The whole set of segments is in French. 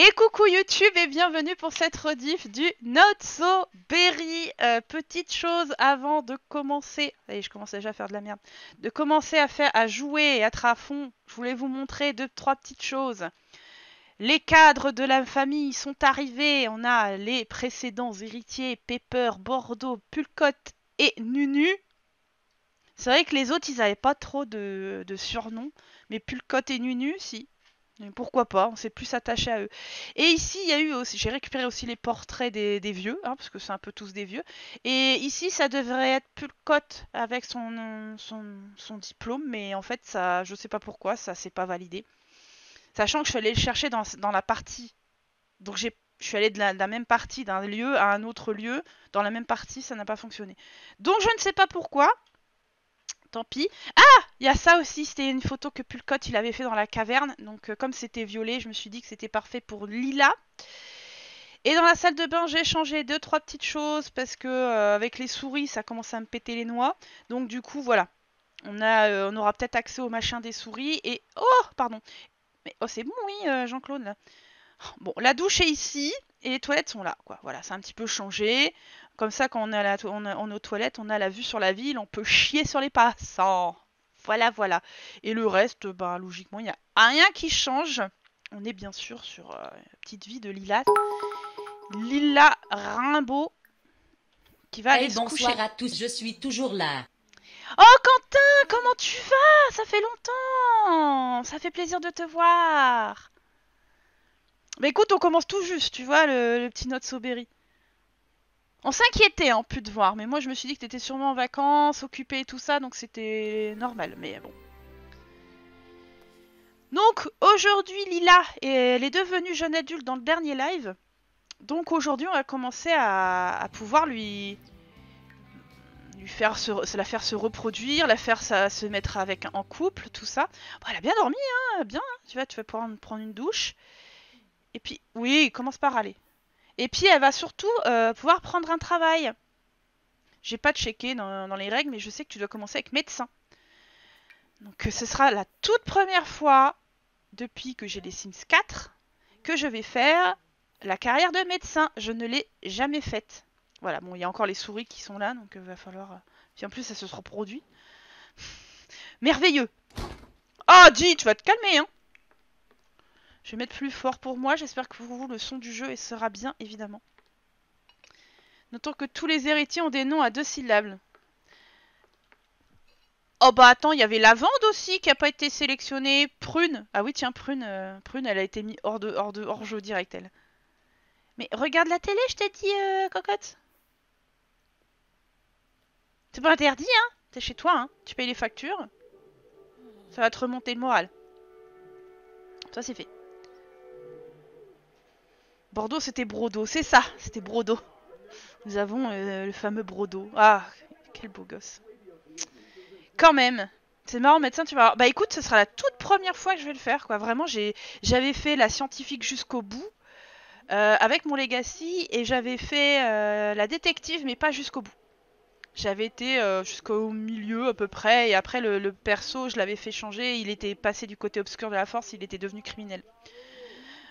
Et coucou YouTube et bienvenue pour cette rediff du Not So Berry. Euh, petite chose avant de commencer, allez je commence déjà à faire de la merde, de commencer à faire, à jouer et à fond, je voulais vous montrer deux, trois petites choses. Les cadres de la famille sont arrivés, on a les précédents héritiers, Pepper, Bordeaux, Pulcotte et Nunu. C'est vrai que les autres ils avaient pas trop de, de surnoms, mais Pulcotte et Nunu si. Pourquoi pas, on s'est plus attaché à eux. Et ici, il y a eu aussi, j'ai récupéré aussi les portraits des, vieux, hein, parce que c'est un peu tous des vieux. Et ici, ça devrait être Pulcotte avec son, son, son, diplôme, mais en fait, ça, je sais pas pourquoi, ça s'est pas validé. Sachant que je suis allée le chercher dans, dans la partie. Donc j'ai je suis allée de la même partie d'un lieu à un autre lieu. Dans la même partie, ça n'a pas fonctionné. Donc je ne sais pas pourquoi. Tant pis. Ah Il y a ça aussi, c'était une photo que Pulcotte il avait fait dans la caverne. Donc euh, comme c'était violet, je me suis dit que c'était parfait pour Lila. Et dans la salle de bain, j'ai changé deux trois petites choses parce que euh, avec les souris, ça commence à me péter les noix. Donc du coup, voilà. Euh, on aura peut-être accès au machin des souris. Et... Oh Pardon. Mais oh, c'est bon, oui, Jean-Claude. Bon, la douche est ici et les toilettes sont là. Quoi. Voilà, c'est un petit peu changé. Comme ça, quand on, a la on, a- on est aux toilettes, on a la vue sur la ville, on peut chier sur les passants. Voilà, voilà. Et le reste, ben, logiquement, il n'y a rien qui change. On est bien sûr sur euh, la petite vie de Lila. Lila Rimbaud qui va aller Eh se coucher. bonsoir à tous, je suis toujours là. Oh Quentin, comment tu vas? Ça fait longtemps Ça fait plaisir de te voir Mais écoute, on commence tout juste, tu vois, le, le petit note Sauberry. On s'inquiétait en plus de voir, mais moi je me suis dit que t'étais sûrement en vacances, occupé et tout ça, donc c'était normal, mais bon. Donc aujourd'hui Lila, elle est devenue jeune adulte dans le dernier live. Donc aujourd'hui on va commencer à, pouvoir lui, lui faire se, la faire se reproduire, la faire se mettre avec en couple, tout ça. Bon, elle a bien dormi, hein, bien. hein. Tu vois, tu vas pouvoir prendre une douche. Et puis, oui, commence par aller. Et puis, elle va surtout euh, pouvoir prendre un travail. J'ai pas checké dans, dans les règles, mais je sais que tu dois commencer avec médecin. Donc, euh, ce sera la toute première fois depuis que j'ai les Sims 4 que je vais faire la carrière de médecin. Je ne l'ai jamais faite. Voilà, bon, il y a encore les souris qui sont là, donc il va falloir... euh, Puis en plus, ça se reproduit. Merveilleux Oh, dis, tu vas te calmer, hein Je vais mettre plus fort pour moi, j'espère que pour vous, le son du jeu sera bien, évidemment. Notons que tous les héritiers ont des noms à deux syllabes. Oh bah attends, il y avait lavande aussi qui a pas été sélectionnée. Prune. Ah oui, tiens, prune. euh, prune, elle a été mise hors de, hors de, hors jeu direct, elle. Mais regarde la télé, je t'ai dit, euh, cocotte. C'est pas interdit, hein T'es chez toi, hein Tu payes les factures. Ça va te remonter le moral. Ça, c'est fait. Bordeaux, c'était Brodo. C'est ça, c'était Brodo. Nous avons euh, le fameux Brodo. Ah, quel beau gosse. Quand même. C'est marrant, médecin, tu vas. Bah écoute, ce sera la toute première fois que je vais le faire, quoi. Vraiment, j'avais fait la scientifique jusqu'au bout. euh, avec mon legacy et j'avais fait euh, la détective mais pas jusqu'au bout. J'avais été jusqu'au milieu à peu près et après le, le perso je l'avais fait changer, il était passé du côté obscur de la force, il était devenu criminel.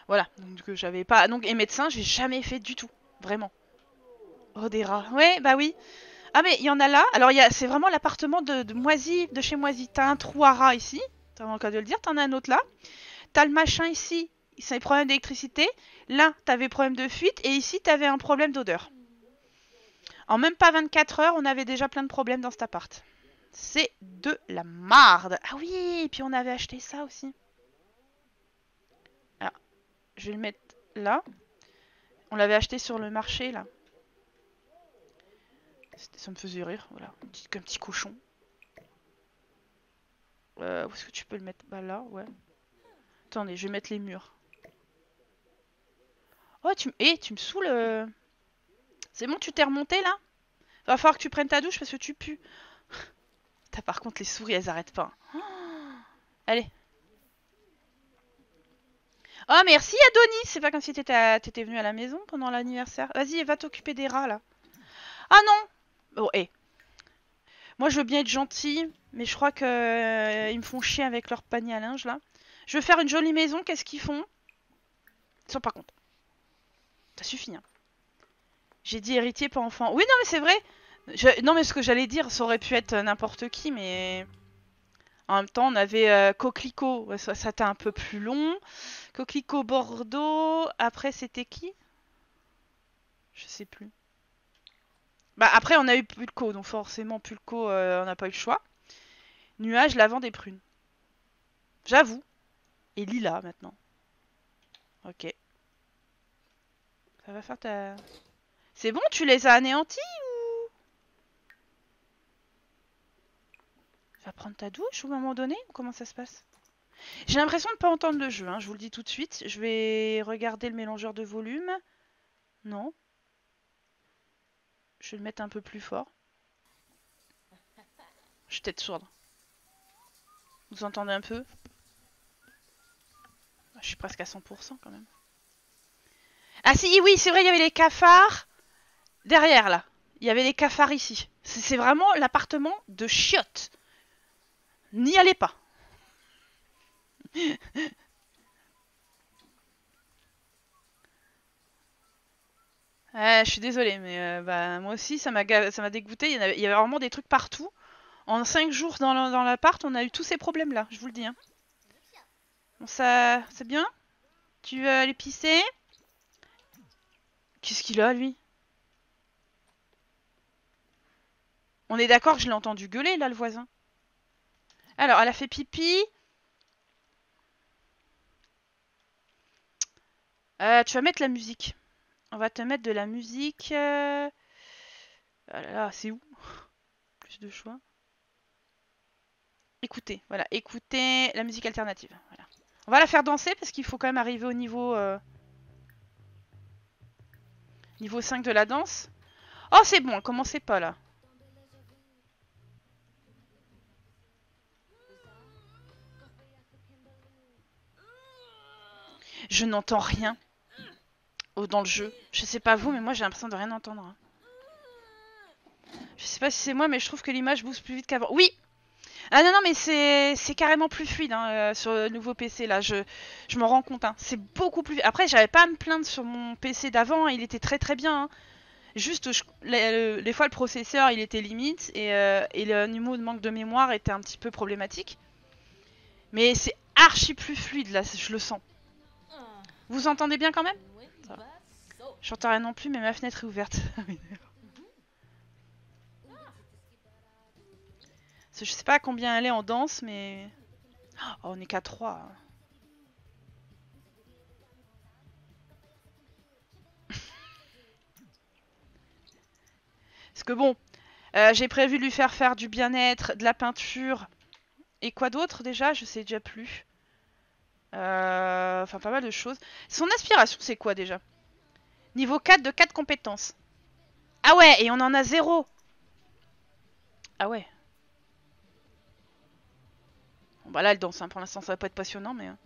Voilà, donc j'avais pas donc et médecin, j'ai jamais fait du tout, vraiment. Oh des rats. Ouais, bah oui. Ah mais il y en a là. Alors y a c'est vraiment l'appartement de, Moisy, de chez Moisy. T'as un trou à rats ici, t'as encore de le dire, t'en as un autre là. T'as le machin ici, c'est des problèmes d'électricité. Là, t'avais problème de fuite et ici, t'avais un problème d'odeur. En même pas 24 heures, on avait déjà plein de problèmes dans cet appart. C'est de la marde. Ah oui, et puis on avait acheté ça aussi. Je vais le mettre là. On l'avait acheté sur le marché là. Ça me faisait rire, voilà. Un petit, cochon. Euh, où est-ce que tu peux le mettre? Bah là, ouais. Attendez, je vais mettre les murs. Oh, tu, m- eh, tu me saoules. euh. C'est bon, tu t'es remonté là? Va falloir que tu prennes ta douche parce que tu pues. T'as par contre les souris, elles arrêtent pas. Allez. Oh, merci Adonis C'est pas comme si t'étais à- venu à la maison pendant l'anniversaire. Vas-y, va t'occuper des rats là. Ah non Bon, eh. Moi, je veux bien être gentil, mais je crois que euh, ils me font chier avec leur panier à linge là. Je veux faire une jolie maison, qu'est-ce qu'ils font? Ils sont pas contents. Ça suffit, hein. J'ai dit héritier, pas enfant. Oui, non, mais c'est vrai. Non, mais ce que j'allais dire, ça aurait pu être euh, n'importe qui, mais... En même temps, on avait euh, Coquelicot. Ça, était un peu plus long. Coquelicot Bordeaux. Après, c'était qui? Je sais plus. Bah, après, on a eu Pulco. Donc, forcément, Pulco, euh, on n'a pas eu le choix. Nuage, lavande et prune. J'avoue. Et Lila, maintenant. Ok. Ça va faire ta... C'est bon, tu les as anéantis ou... Tu vas prendre ta douche au moment donné ou comment ça se passe? J'ai l'impression de pas entendre le jeu, hein, je vous le dis tout de suite. Je vais regarder le mélangeur de volume. Non. Je vais le mettre un peu plus fort. Je suis peut-être sourde. Vous entendez un peu? Je suis presque à 100% quand même. Ah si, oui, c'est vrai, il y avait les cafards derrière là. Il y avait les cafards ici. C'est vraiment l'appartement de chiottes. N'y allez pas. Ouais, je suis désolée, mais euh, bah, moi aussi, ça m'a dégoûté. Il y, avait, il y avait vraiment des trucs partout. En 5 jours dans l'appart, on a eu tous ces problèmes-là, je vous le dis. hein. Bon, ça, c'est bien? Tu veux aller pisser? Qu'est-ce qu'il a, lui? On est d'accord que je l'ai entendu gueuler, là, le voisin. Alors, elle a fait pipi. Euh, tu vas mettre la musique. On va te mettre de la musique. Ah là là, c'est où? Plus de choix. Écoutez, voilà, écoutez la musique alternative. Voilà. On va la faire danser parce qu'il faut quand même arriver au niveau euh, niveau 5 de la danse. Oh, c'est bon, commencez pas là. Je n'entends rien dans le jeu. Je sais pas vous, mais moi j'ai l'impression de rien entendre. hein. Je sais pas si c'est moi, mais je trouve que l'image bouge plus vite qu'avant. Oui Ah non, non, mais c'est carrément plus fluide hein, euh, sur le nouveau PC là. Je, m'en rends compte. hein. C'est beaucoup plus. Après, j'avais pas à me plaindre sur mon PC d'avant. Il était très très bien. Juste, les fois, le processeur il était limite et, euh, et le niveau de manque de mémoire était un petit peu problématique. Mais c'est archi plus fluide là, je le sens. Vous entendez bien quand même? J'entends rien non plus, mais ma fenêtre est ouverte. Ah Je sais pas à combien elle est en danse, mais. Oh, on est qu'à 3. Parce que bon, euh, j'ai prévu de lui faire faire du bien-être, de la peinture. Et quoi d'autre déjà? Je sais déjà plus. Euh, Enfin, pas mal de choses. Son aspiration, c'est quoi déjà? Niveau 4 de 4 compétences. Ah ouais, et on en a 0. Ah ouais. Bon bah là, elle danse. hein. Pour l'instant, ça va pas être passionnant, mais... hein.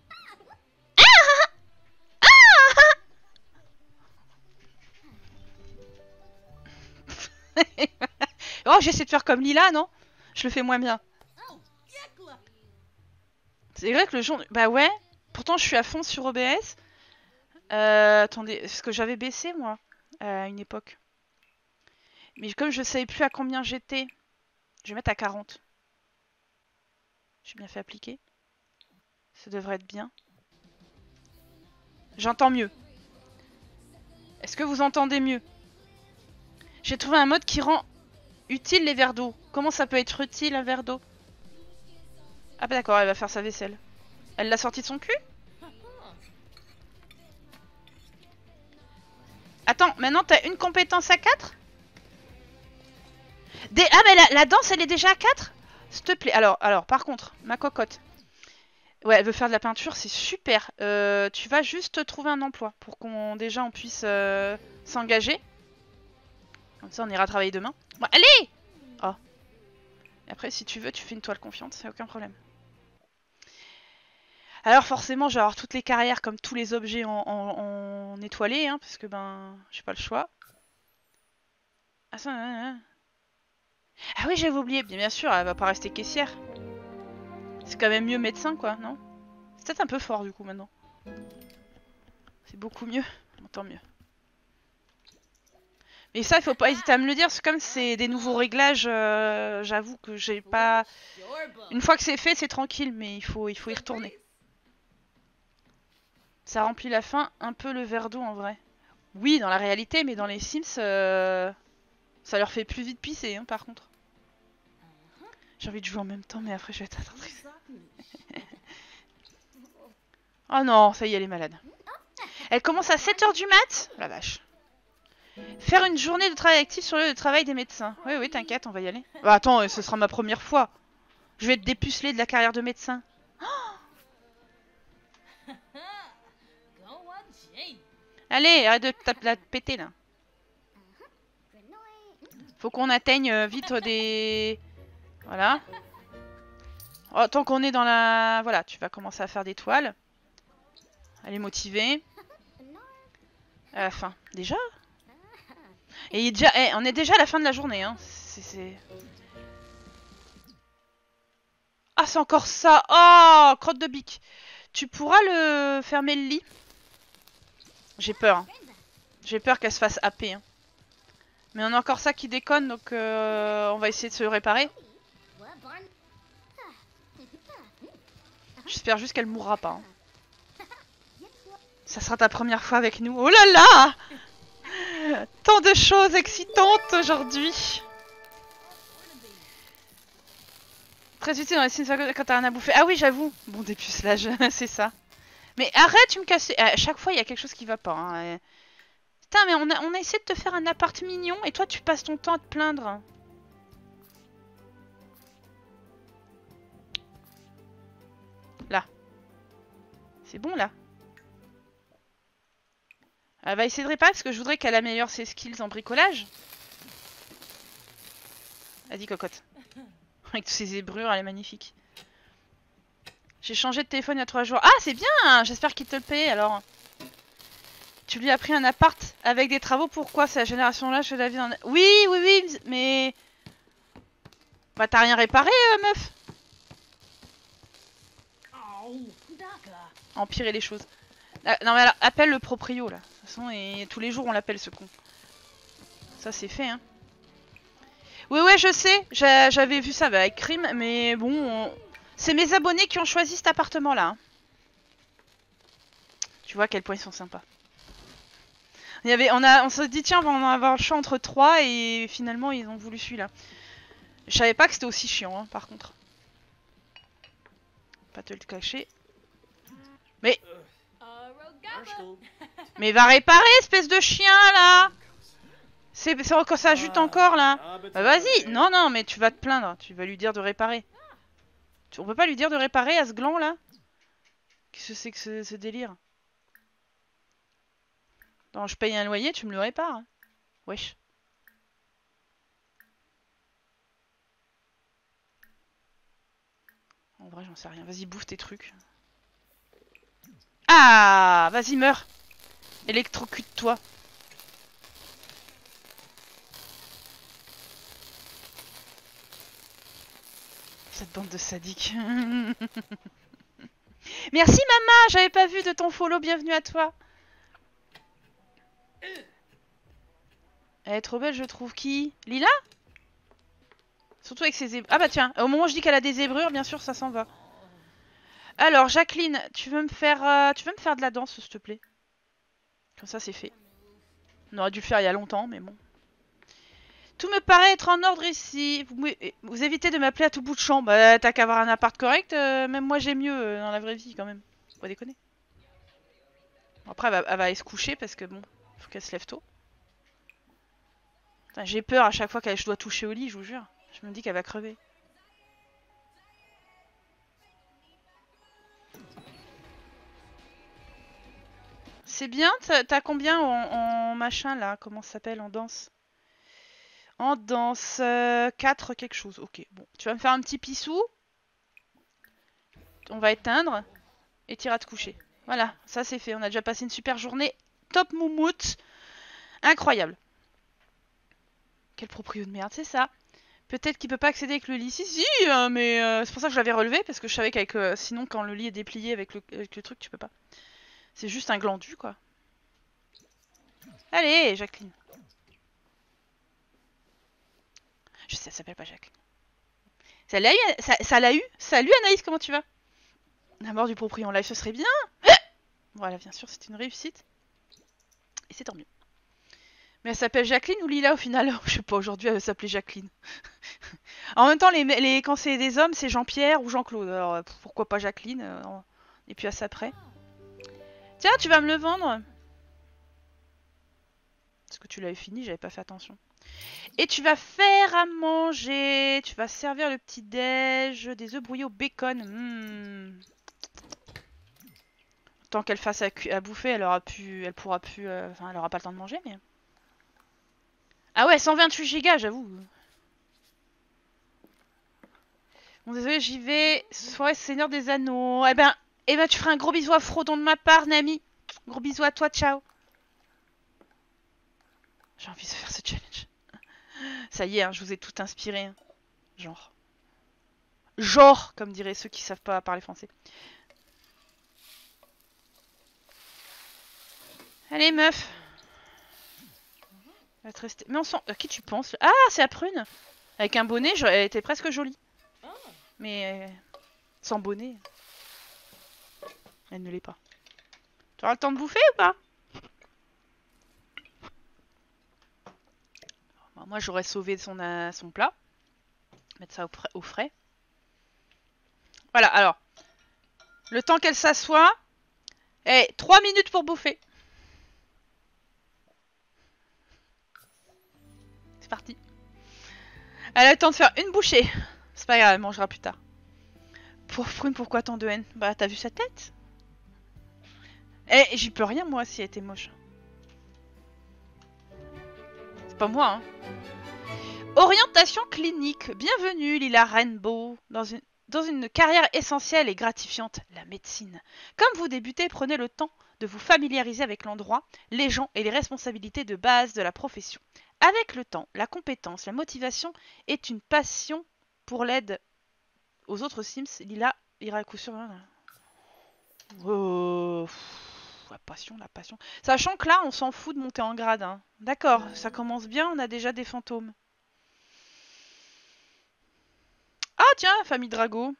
oh, j'essaie de faire comme Lila, non? Je le fais moins bien. C'est vrai que le jour... Bah ouais. Pourtant, je suis à fond sur OBS. Euh, attendez, ce que j'avais baissé, moi, à une époque. Mais comme je savais plus à combien j'étais, je vais mettre à 40. J'ai bien fait appliquer. Ça devrait être bien. J'entends mieux. Est-ce que vous entendez mieux? J'ai trouvé un mode qui rend utile les verres d'eau. Comment ça peut être utile un verre d'eau? Ah bah d'accord, elle va faire sa vaisselle. Elle l'a sorti de son cul? Attends, maintenant t'as une compétence à 4 Des... Ah mais la, danse elle est déjà à 4 S'il te plaît. Alors, alors, par contre, ma cocotte. Ouais, elle veut faire de la peinture, c'est super. Euh, tu vas juste trouver un emploi pour qu'on déjà on puisse euh, s'engager. Comme ça, on ira travailler demain. Allez Oh. Et après, si tu veux, tu fais une toile confiante, c'est aucun problème. Alors forcément, je vais avoir toutes les carrières comme tous les objets en, en- étoilé, hein, parce que ben, j'ai pas le choix. Ah, ça, ah, ah. Ah oui, j'avais oublié. Bien, sûr, elle va pas rester caissière. C'est quand même mieux médecin, quoi, non? C'est peut-être un peu fort, du coup, maintenant. C'est beaucoup mieux. Tant mieux. Mais ça, il faut pas hésiter à me le dire, parce que comme c'est des nouveaux réglages, euh, j'avoue que j'ai pas... Une fois que c'est fait, c'est tranquille, mais il faut, il faut y retourner. Ça remplit la fin, un peu le verre d'eau en vrai. Oui, dans la réalité, mais dans les Sims, euh, ça leur fait plus vite pisser, hein, par contre. J'ai envie de jouer en même temps, mais après je vais être triste. oh non, ça y est, elle est malade. Elle commence à 7h du mat La vache. Faire une journée de travail actif sur le travail des médecins. Oui, oui, t'inquiète, on va y aller. Bah attends, ce sera ma première fois. Je vais être dépucelée de la carrière de médecin. Allez, arrête de taper la péter là. Faut qu'on atteigne euh, vite des... Voilà. Oh, tant qu'on est dans la... Voilà, tu vas commencer à faire des toiles. Elle est motivée. À la fin. Déjà? Et déjà... Eh, on est déjà à la fin de la journée. Hein. Ah, c'est encore ça Oh Crotte de bique Tu pourras le fermer le lit? J'ai peur. Hein. J'ai peur qu'elle se fasse happer. Hein. Mais on a encore ça qui déconne, donc euh, on va essayer de se réparer. J'espère juste qu'elle mourra pas. Hein. Ça sera ta première fois avec nous. Oh là là Tant de choses excitantes aujourd'hui Très utile dans les signes quand t'as rien à bouffer. Ah oui, j'avoue. Bon dépucelage, c'est ça. Mais arrête, tu me casses. À chaque fois, il y a quelque chose qui va pas. Hein. Putain, mais on a, essayé de te faire un appart mignon et toi, tu passes ton temps à te plaindre. Là. C'est bon, là Elle va essayer de réparer parce que je voudrais qu'elle améliore ses skills en bricolage. Vas-y, cocotte. Avec tous ces zébrures, elle est magnifique. J'ai changé de téléphone il y a trois jours. Ah, c'est bien J'espère qu'il te le paye, alors. Tu lui as pris un appart avec des travaux, pourquoi C'est la génération-là, je la vie. Oui, oui, oui, mais... Bah, t'as rien réparé, euh, meuf Empirer les choses. Ah, non, mais alors, appelle le proprio, là. De toute façon, et tous les jours, on l'appelle, ce con. Ça, c'est fait, hein. Oui, ouais, je sais. J'avais vu ça avec Crime, mais bon... C'est mes abonnés qui ont choisi cet appartement-là. Hein. Tu vois à quel point ils sont sympas. Il y avait, on, on s'est dit, tiens, on va en avoir le choix entre trois, et finalement, ils ont voulu celui-là. Je savais pas que c'était aussi chiant, hein, par contre. Pas te le cacher. Mais... Mais va réparer, espèce de chien, là c'est quand ça jute encore là. Ah, bah, bah vas-y. Non, non, mais tu vas te plaindre. Tu vas lui dire de réparer. On peut pas lui dire de réparer à ce gland là Qu'est-ce que c'est que ce, délire? Non, je paye un loyer, tu me le répares. Hein. Wesh. En vrai, j'en sais rien. Vas-y, bouffe tes trucs. Ah Vas-y, meurs Électrocute-toi. Cette bande de sadiques. Merci maman, j'avais pas vu de ton follow, bienvenue à toi. Elle est trop belle, je trouve. Qui? Lila? Surtout avec ses zébrures. Ah bah tiens, au moment où je dis qu'elle a des zébrures, bien sûr, ça s'en va. Alors, Jacqueline, tu veux me faire, euh, tu veux me faire de la danse, s'il te plaît? Comme ça, c'est fait. On aurait dû le faire il y a longtemps, mais bon. Tout me paraît être en ordre ici. Vous, évitez de m'appeler à tout bout de champ. Bah, t'as qu'à avoir un appart correct. Euh, même moi, j'ai mieux euh, dans la vraie vie, quand même. Faut pas déconner. après, elle va, aller se coucher parce que, bon, faut qu'elle se lève tôt. J'ai peur à chaque fois que je dois toucher au lit, je vous jure. Je me dis qu'elle va crever. C'est bien, t'as combien en, en, machin là? Comment ça s'appelle En danse? En danse 4 euh, quelque chose. Ok, bon. Tu vas me faire un petit pissou. On va éteindre. Et t'iras te coucher. Voilà, ça c'est fait. On a déjà passé une super journée. Top moumoute. Incroyable. Quel proprio de merde, c'est ça. Peut-être qu'il peut pas accéder avec le lit. Si, si, euh, mais euh, c'est pour ça que je l'avais relevé. Parce que je savais qu'avec sinon, quand le lit est déplié avec le, avec le truc, tu peux pas. C'est juste un glandu, quoi. Allez, Jacqueline. Elle s'appelle pas Jacqueline. Ça l'a eu, ça, ça l'a eu Salut Anaïs, comment tu vas? La mort du proprio en live, ce serait bien Voilà, bien sûr, c'est une réussite. Et c'est tant mieux. Mais elle s'appelle Jacqueline ou Lila au final? Je sais pas, aujourd'hui elle s'appelait Jacqueline. en même temps, les, quand c'est des hommes, c'est Jean-Pierre ou Jean-Claude. Alors euh, pourquoi pas Jacqueline euh, Et puis à ça après. Tiens, tu vas me le vendre Parce que tu l'avais fini, j'avais pas fait attention. Et tu vas faire à manger. Tu vas servir le petit déj, des œufs brouillés au bacon. Mmh. Tant qu'elle fasse à, bouffer, elle aura pu, elle pourra plus, euh, enfin, elle aura pas le temps de manger, mais. Ah ouais, 128 Go, j'avoue. Bon, désolé, j'y vais. Soirée Seigneur des Anneaux. Eh ben, eh ben, tu feras un gros bisou à Frodon de ma part, Nami. Gros bisou à toi, ciao. J'ai envie de faire ce challenge. Ça y est, hein, je vous ai tout inspiré. Genre. Genre, comme diraient ceux qui savent pas parler français. Allez, meuf. Va. Mais on sent... À qui tu penses? Ah, c'est la prune Avec un bonnet, elle était presque jolie. Mais... Euh, sans bonnet... Elle ne l'est pas. Tu auras le temps de bouffer ou pas? Moi, j'aurais sauvé son, euh, plat. Mettre ça au, frais. Voilà, alors. Le temps qu'elle s'assoit. Et eh, 3 minutes pour bouffer. C'est parti. Elle a le temps de faire une bouchée. C'est pas grave, elle mangera plus tard. Pour Prune, pourquoi tant de haine? Bah, t'as vu sa tête? Eh, j'y peux rien, moi, si elle était moche moi. Hein. Orientation clinique. Bienvenue Lila Rainbow dans une, dans une carrière essentielle et gratifiante, la médecine. Comme vous débutez, prenez le temps de vous familiariser avec l'endroit, les gens et les responsabilités de base de la profession. Avec le temps, la compétence, la motivation est une passion pour l'aide aux autres Sims. Lila ira à coup sûr. La passion, la passion. Sachant que là, on s'en fout de monter en grade. Hein. D'accord, ça commence bien, on a déjà des fantômes. Ah tiens, famille Drago.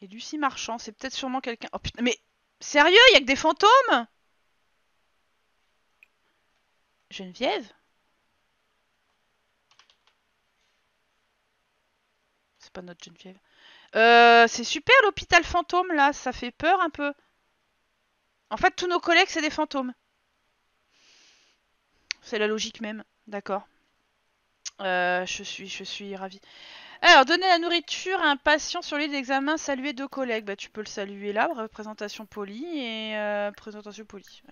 Et Lucie Marchand, c'est peut-être sûrement quelqu'un... Oh putain, mais sérieux, il y a que des fantômes? Geneviève? C'est pas notre Geneviève. Euh, c'est super l'hôpital fantôme là, ça fait peur un peu. En fait, tous nos collègues, c'est des fantômes. C'est la logique même. D'accord. Euh, je suis, je suis ravie. Alors, donner la nourriture à un patient sur l'île d'examen, saluer deux collègues. Bah, tu peux le saluer là, représentation polie et euh, présentation polie.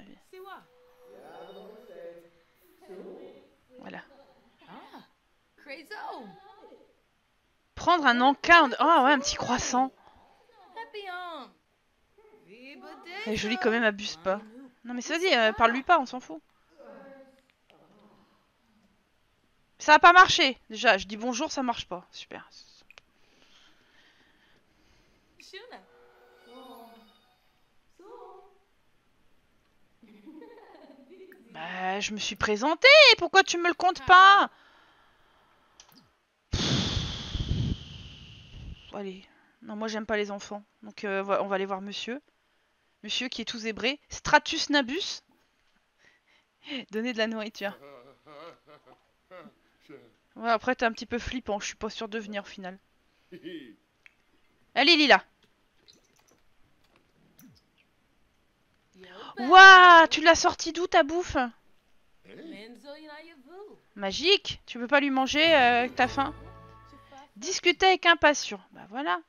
Voilà. Prendre un encas. Oh ouais, un petit croissant. Elle est jolie quand même, abuse pas. Non mais vas-y, euh, parle-lui pas, on s'en fout. Ça a pas marché, déjà. Je dis bonjour, ça marche pas. Super. Bah, je me suis présentée. Pourquoi tu me le comptes pas? Allez. Non, moi j'aime pas les enfants. Donc euh, on va aller voir monsieur. Monsieur qui est tout zébré. Stratus Nabus. Donnez de la nourriture. Ouais, après t'es un petit peu flippant, je suis pas sûr de venir au final. Allez Lila Waouh Tu l'as sorti d'où ta bouffe? Magique Tu peux pas lui manger euh, avec ta faim? Discuter avec un patient. Bah voilà.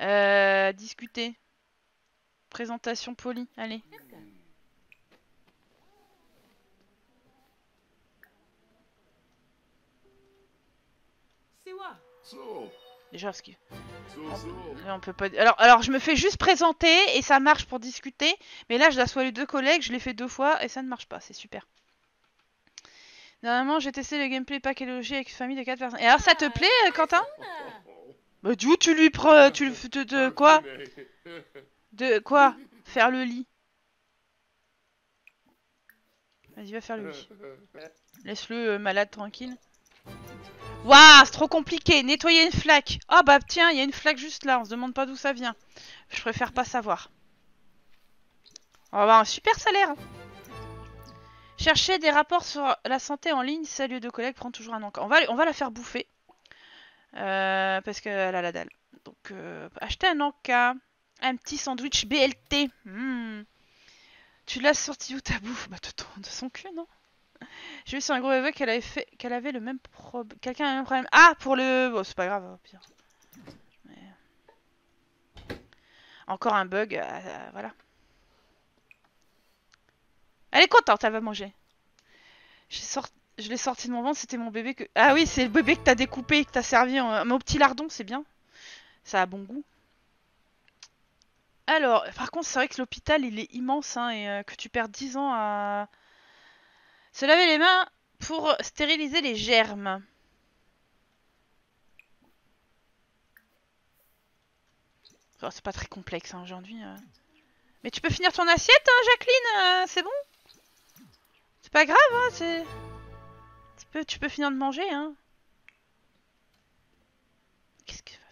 Euh, discuter. Présentation polie, allez. Déjà parce que on peut pas alors alors je me fais juste présenter et ça marche pour discuter mais là je dois soigner deux collègues, je l'ai fait deux fois et ça ne marche pas, c'est super. Normalement, j'ai testé le gameplay pack logé avec une famille de 4 personnes. Et alors ça te plaît Quentin? Bah du coup tu lui prends tu de, de quoi? De quoi Faire le lit. Vas-y, va faire lui. Laisse-le euh, malade tranquille. Waouh, c'est trop compliqué. Nettoyer une flaque. Oh bah tiens, il y a une flaque juste là. On se demande pas d'où ça vient. Je préfère pas savoir. On va un super salaire. Chercher des rapports sur la santé en ligne, sa lieu de collègue prend toujours un encas. On va, on va la faire bouffer. Euh, parce qu'elle a la dalle. Donc, euh, acheter un encas. Un petit sandwich BLT. Hmm. Tu l'as sorti où ta bouffe? Bah, de, ton- de son cul, non? J'ai vu sur un gros aveu qu'elle avait fait, qu'elle avait le même problème. Quelqu'un a le même problème. Ah, pour le. Bon, c'est pas grave, Encore un bug, euh, euh, voilà. Elle est contente, elle va manger. Je l'ai sorti de mon ventre, c'était mon bébé que. Ah oui, c'est le bébé que t'as découpé et que t'as servi en. Mon petit lardon, c'est bien. Ça a bon goût. Alors, par contre, c'est vrai que l'hôpital, il est immense hein, et euh, que tu perds 10 ans à se laver les mains pour stériliser les germes. C'est pas très complexe hein, aujourd'hui. euh. Mais tu peux finir ton assiette, hein, Jacqueline euh, C'est bon? C'est pas grave, hein, c'est... Tu peux, finir de manger, hein Qu'est-ce faire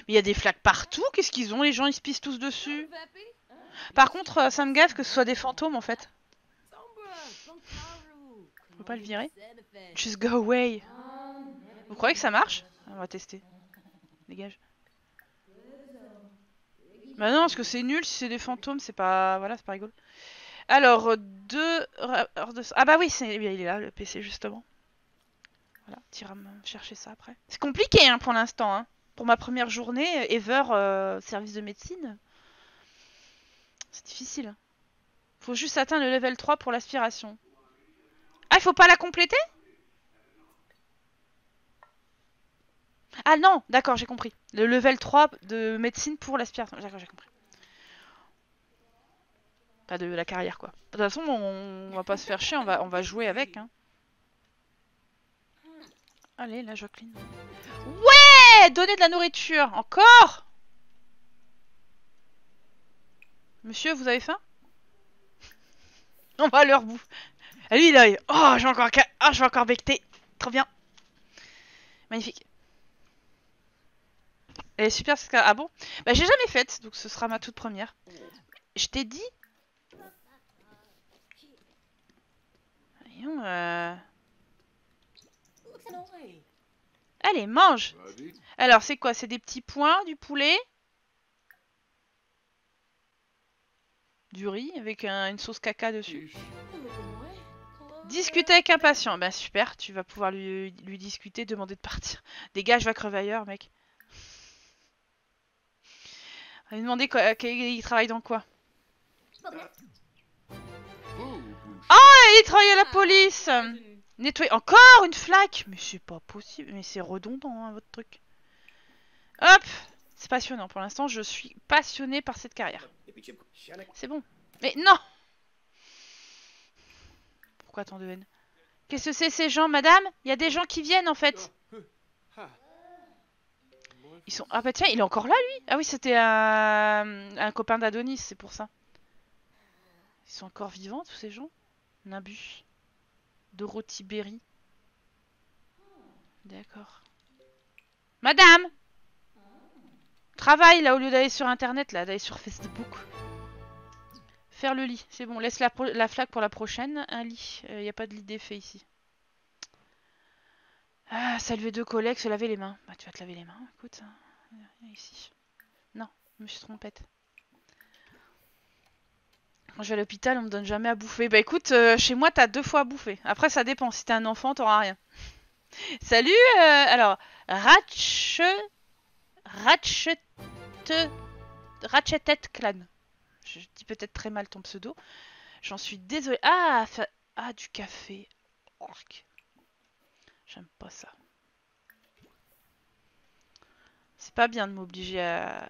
Mais il y a des flaques partout, qu'est-ce qu'ils ont Les gens, ils se pissent tous dessus. Par contre, euh, ça me gaffe que ce soit des fantômes, en fait. On peut pas le virer Just go away. Vous croyez que ça marche? On va tester. Dégage. Bah non, parce que c'est nul, si c'est des fantômes, c'est pas... Voilà, c'est pas rigolo. Alors, deux... Ah bah oui, c'est... il est là, le PC, justement. Voilà, tu iras me chercher ça après. C'est compliqué, hein, pour l'instant, hein. Pour ma première journée, ever, euh, service de médecine. C'est difficile. Faut juste atteindre le level 3 pour l'aspiration. Ah, il faut pas la compléter? Ah non, d'accord, j'ai compris. Le level 3 de médecine pour l'aspiration. D'accord, j'ai compris. Pas de la carrière, quoi. De toute façon, on, va pas se faire chier, on va, on va jouer avec. Hein. Allez, la Jacqueline. Ouais Donner de la nourriture Encore Monsieur, vous avez faim? On va leur bouffer. Ah, lui, là, il- oh, j'ai encore, ah, j'ai encore becté. Trop bien. Magnifique. Elle est super, ca- Ah bon? Bah, j'ai jamais faite, donc ce sera ma toute première. Je t'ai dit. Euh... Allez, mange Alors, c'est quoi? C'est des petits points, du poulet? Du riz avec un- une sauce caca dessus. Discuter avec un patient. Bah super, tu vas pouvoir lui, lui discuter, demander de partir. Dégage, va crever ailleurs, mec. On va lui demander quoi, euh, qu'il travaille dans quoi? Ah, il travaille à la police Nettoyer encore une flaque Mais c'est pas possible, mais c'est redondant, hein, votre truc. Hop C'est passionnant, pour l'instant, je suis passionnée par cette carrière. C'est bon. Mais non Pourquoi tant de haine? Qu'est-ce que c'est ces gens, madame? Il y a des gens qui viennent en fait. Ils sont. Ah bah tiens, il est encore là lui Ah oui, c'était un... un copain d'Adonis, c'est pour ça. Ils sont encore vivants tous ces gens? Nimbus. Dorothy Berry. D'accord. Madame Travaille là au lieu d'aller sur internet, là, d'aller sur Facebook. Faire le lit, c'est bon. Laisse la, la flaque pour la prochaine. Un lit. Il n'y a pas de lit défait ici. Ah, saluer deux collègues, se laver les mains. Bah, tu vas te laver les mains, écoute. hein. Ici. Non, je me suis trompette. Quand je vais à l'hôpital, on me donne jamais à bouffer. Bah écoute, euh, chez moi, t'as deux fois à bouffer. Après, ça dépend. Si t'es un enfant, t'auras rien. Salut euh, Alors, Ratch... Ratchet... Ratchetet Clan. Je dis peut-être très mal ton pseudo. J'en suis désolée. Ah, ah du café. J'aime pas ça. C'est pas bien de m'obliger à...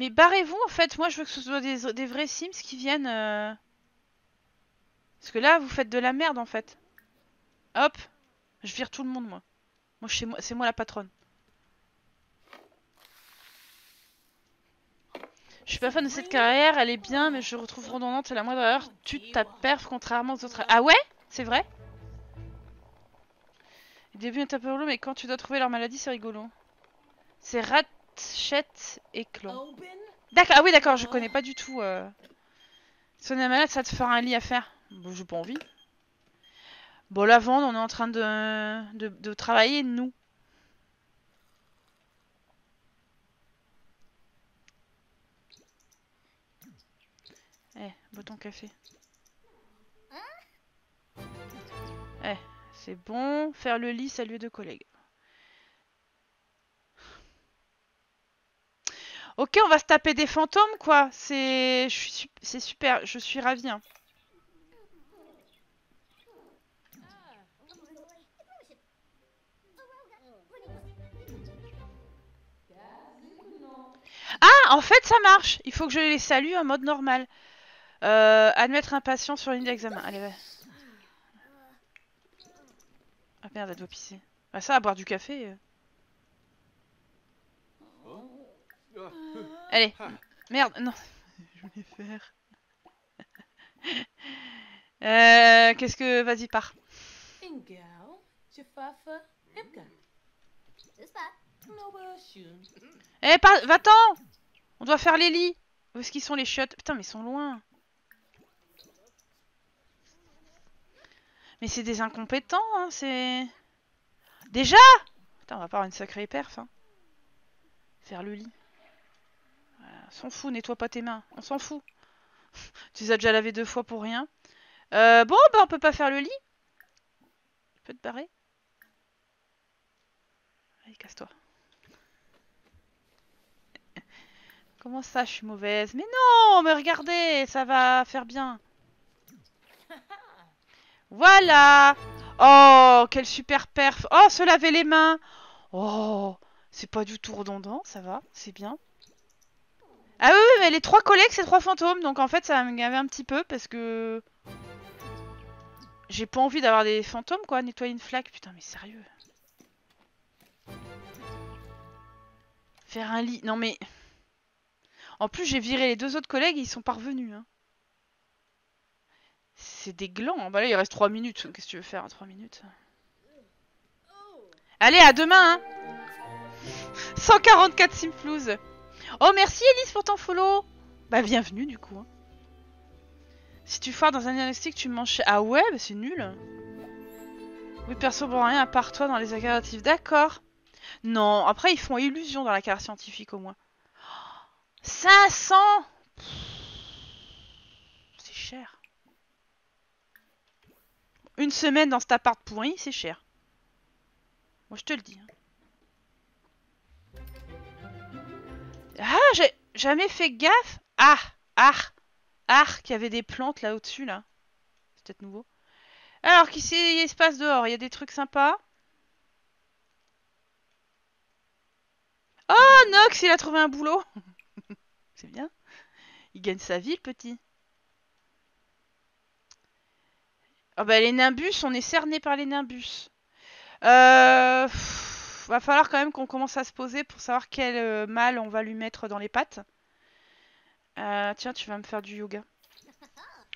Mais barrez-vous en fait, moi je veux que ce soit des, vrais Sims qui viennent... euh, Parce que là vous faites de la merde en fait. Hop, je vire tout le monde moi. Moi c'est moi la patronne. Je suis pas fan de cette carrière, elle est bien, mais je retrouve redondante à la moindre heure. Tu ta perf contrairement aux autres. Ah ouais? C'est vrai? Le début est un peu relou, mais quand tu dois trouver leur maladie, c'est rigolo. C'est Ratchet et Clan. D'accord, ah oui, d'accord, je connais pas du tout. Euh... Si on est malade, ça te fera un lit à faire? Bon, j'ai pas envie. Bon, la vente, on est en train de, de, de travailler, nous. Eh, bouton café. Eh, c'est bon. Faire le lit, saluer de collègues. Ok, on va se taper des fantômes, quoi. C'est c'est super. Je suis ravie. Hein. Ah, en fait, ça marche. Il faut que je les salue en mode normal. Euh, admettre un patient sur ligne d'examen. Allez, va. Ah merde, elle doit pisser. Ah ça, à boire du café. Euh. Allez. Merde, non. Je voulais faire. euh, Qu'est-ce que... Vas-y, pars. Eh, va-t'en On doit faire les lits. Où est-ce qu'ils sont les chiottes? Putain, mais ils sont loin. Mais c'est des incompétents, hein, c'est... Déjà? Putain, on va pas avoir une sacrée perf, hein. Faire le lit. S'en fout, nettoie pas tes mains. On s'en fout. tu les as déjà lavé deux fois pour rien. Euh, bon, bah on peut pas faire le lit. Tu peux te barrer Allez, casse-toi. Comment ça, je suis mauvaise? Mais non, mais regardez, ça va faire bien. Voilà Oh, quel super perf Oh, se laver les mains Oh, c'est pas du tout redondant, ça va, c'est bien. Ah oui, mais les trois collègues, c'est trois fantômes, donc en fait, ça me gavait un petit peu, parce que... J'ai pas envie d'avoir des fantômes, quoi, nettoyer une flaque. Putain, mais sérieux. Faire un lit... Non, mais... En plus, j'ai viré les deux autres collègues, ils sont parvenus, hein. C'est des glands. Bah là, il reste 3 minutes. Qu'est-ce que tu veux faire à 3 minutes? Allez, à demain hein 144 simflouz. Oh, merci Elise pour ton follow Bah, bienvenue du coup. Hein. Si tu foires dans un diagnostic, tu manges... Ah ouais, bah c'est nul. Oui, perso, bon, rien à part toi dans les agrégatives. D'accord. Non, après, ils font illusion dans la carte scientifique au moins. 500 C'est cher. Une semaine dans cet appart pourri, c'est cher. Moi, je te le dis. Hein. Ah, j'ai jamais fait gaffe. Ah, ah, ah, qu'il y avait des plantes là au-dessus, là. C'est peut-être nouveau. Alors, qui s'il se passe dehors Il y a des trucs sympas Oh, Nox, il a trouvé un boulot C'est bien. Il gagne sa vie, le petit. Ah bah les nimbus, on est cerné par les nimbus. Euh, va falloir quand même qu'on commence à se poser pour savoir quel euh, mal on va lui mettre dans les pattes. Euh, tiens, tu vas me faire du yoga.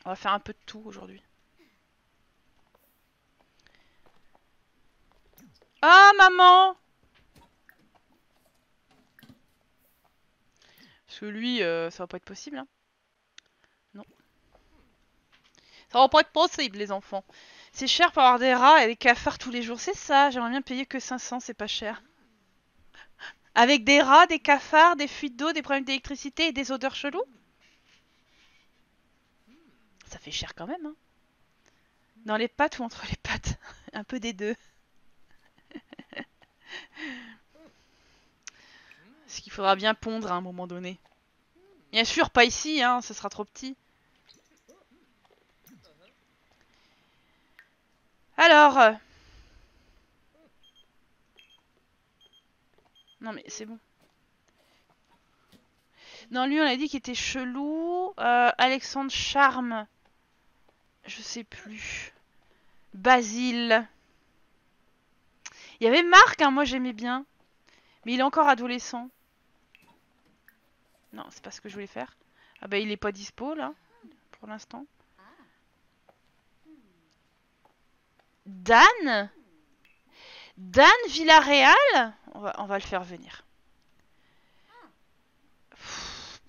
On va faire un peu de tout aujourd'hui. Ah, maman Parce que lui, ça va pas être possible. Hein. Ça va pas être possible, les enfants. C'est cher pour avoir des rats et des cafards tous les jours. C'est ça, j'aimerais bien payer que 500, c'est pas cher. Avec des rats, des cafards, des fuites d'eau, des problèmes d'électricité et des odeurs cheloues? Ça fait cher quand même, hein. Dans les pattes ou entre les pattes? Un peu des deux. Ce qu'il faudra bien pondre à un moment donné. Bien sûr, pas ici, hein, ce sera trop petit. Alors... Euh, non mais c'est bon. Non, lui on a dit qu'il était chelou. Euh, Alexandre Charme. Je sais plus. Basile. Il y avait Marc, hein, moi j'aimais bien. Mais il est encore adolescent. Non, c'est pas ce que je voulais faire. Ah bah il est pas dispo là, pour l'instant. Dan Dan Villarreal on va, le faire venir.